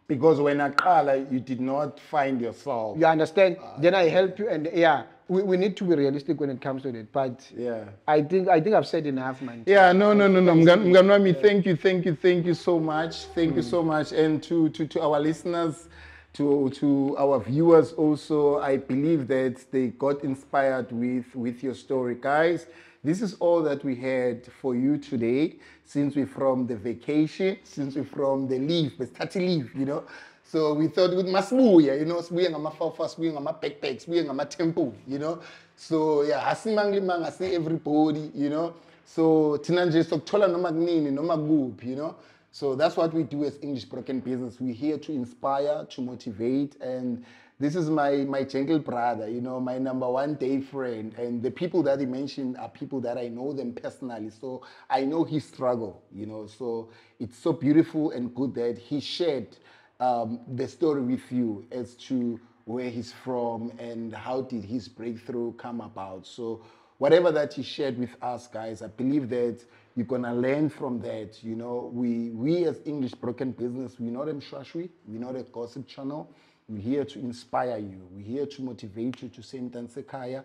Because when Akala, you did not find yourself. You understand? Ah, then I help you, and yeah, we, we need to be realistic when it comes to that. But Yeah. I think I think I've said enough, man. Yeah, no, no, no, no. Mgan- Mganwami, thank you, thank you, thank you so much. Thank you mm. so much. And to, to, to our listeners, to, to our viewers also, I believe that they got inspired with, with your story. Guys, this is all that we had for you today. Since we're from the vacation, since we're from the leave, the study leave, you know. So we thought we with masibuya, you know, sibuye ngama-fafa, sibuye ngama-backpacks, sibuye ngama-temple, you know. So yeah, asimanglimanga see everybody, you know. So thina nje sokuthola noma kunini noma you know. So that's what we do as English Broken Business. We're here to inspire, to motivate, and this is my my gentle brother, you know, my number one day friend. And the people that he mentioned are people that I know them personally, so I know his struggle, you know. So it's so beautiful and good that he shared um, the story with you as to where he's from and how did his breakthrough come about. So whatever that he shared with us, guys, I believe that you're gonna learn from that. You know, we we as English Broken Business, we not them shashwi, we not a gossip channel. We're here to inspire you. We're here to motivate you to say Mtansekaya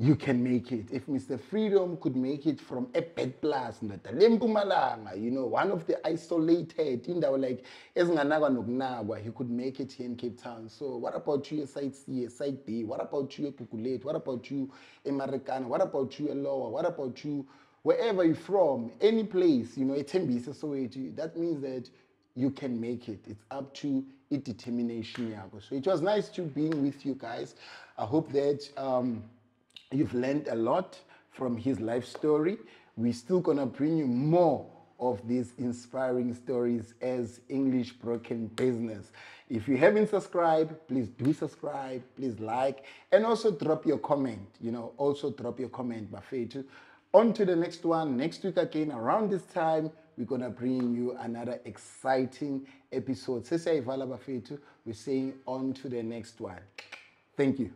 you can make it. If Mr. Freedom could make it from a Badplaas, you know, one of the isolated, in that like he could make it here in Cape Town. So what about you, side C, side D? What about you, Kukulate? What about you, Americana? What about you, Lower? What about you, wherever you're from, any place, you know, a Tembisa, so that means that you can make it. It's up to it determination. So it was nice to being with you guys. I hope that um, You've learned a lot from his life story. We're still gonna bring you more of these inspiring stories as English Broken Business. If you haven't subscribed, please do subscribe, please like, and also drop your comment. You know, also drop your comment, Bafetu. On to the next one. Next week again, around this time, we're gonna bring you another exciting episode. We're saying on to the next one. Thank you.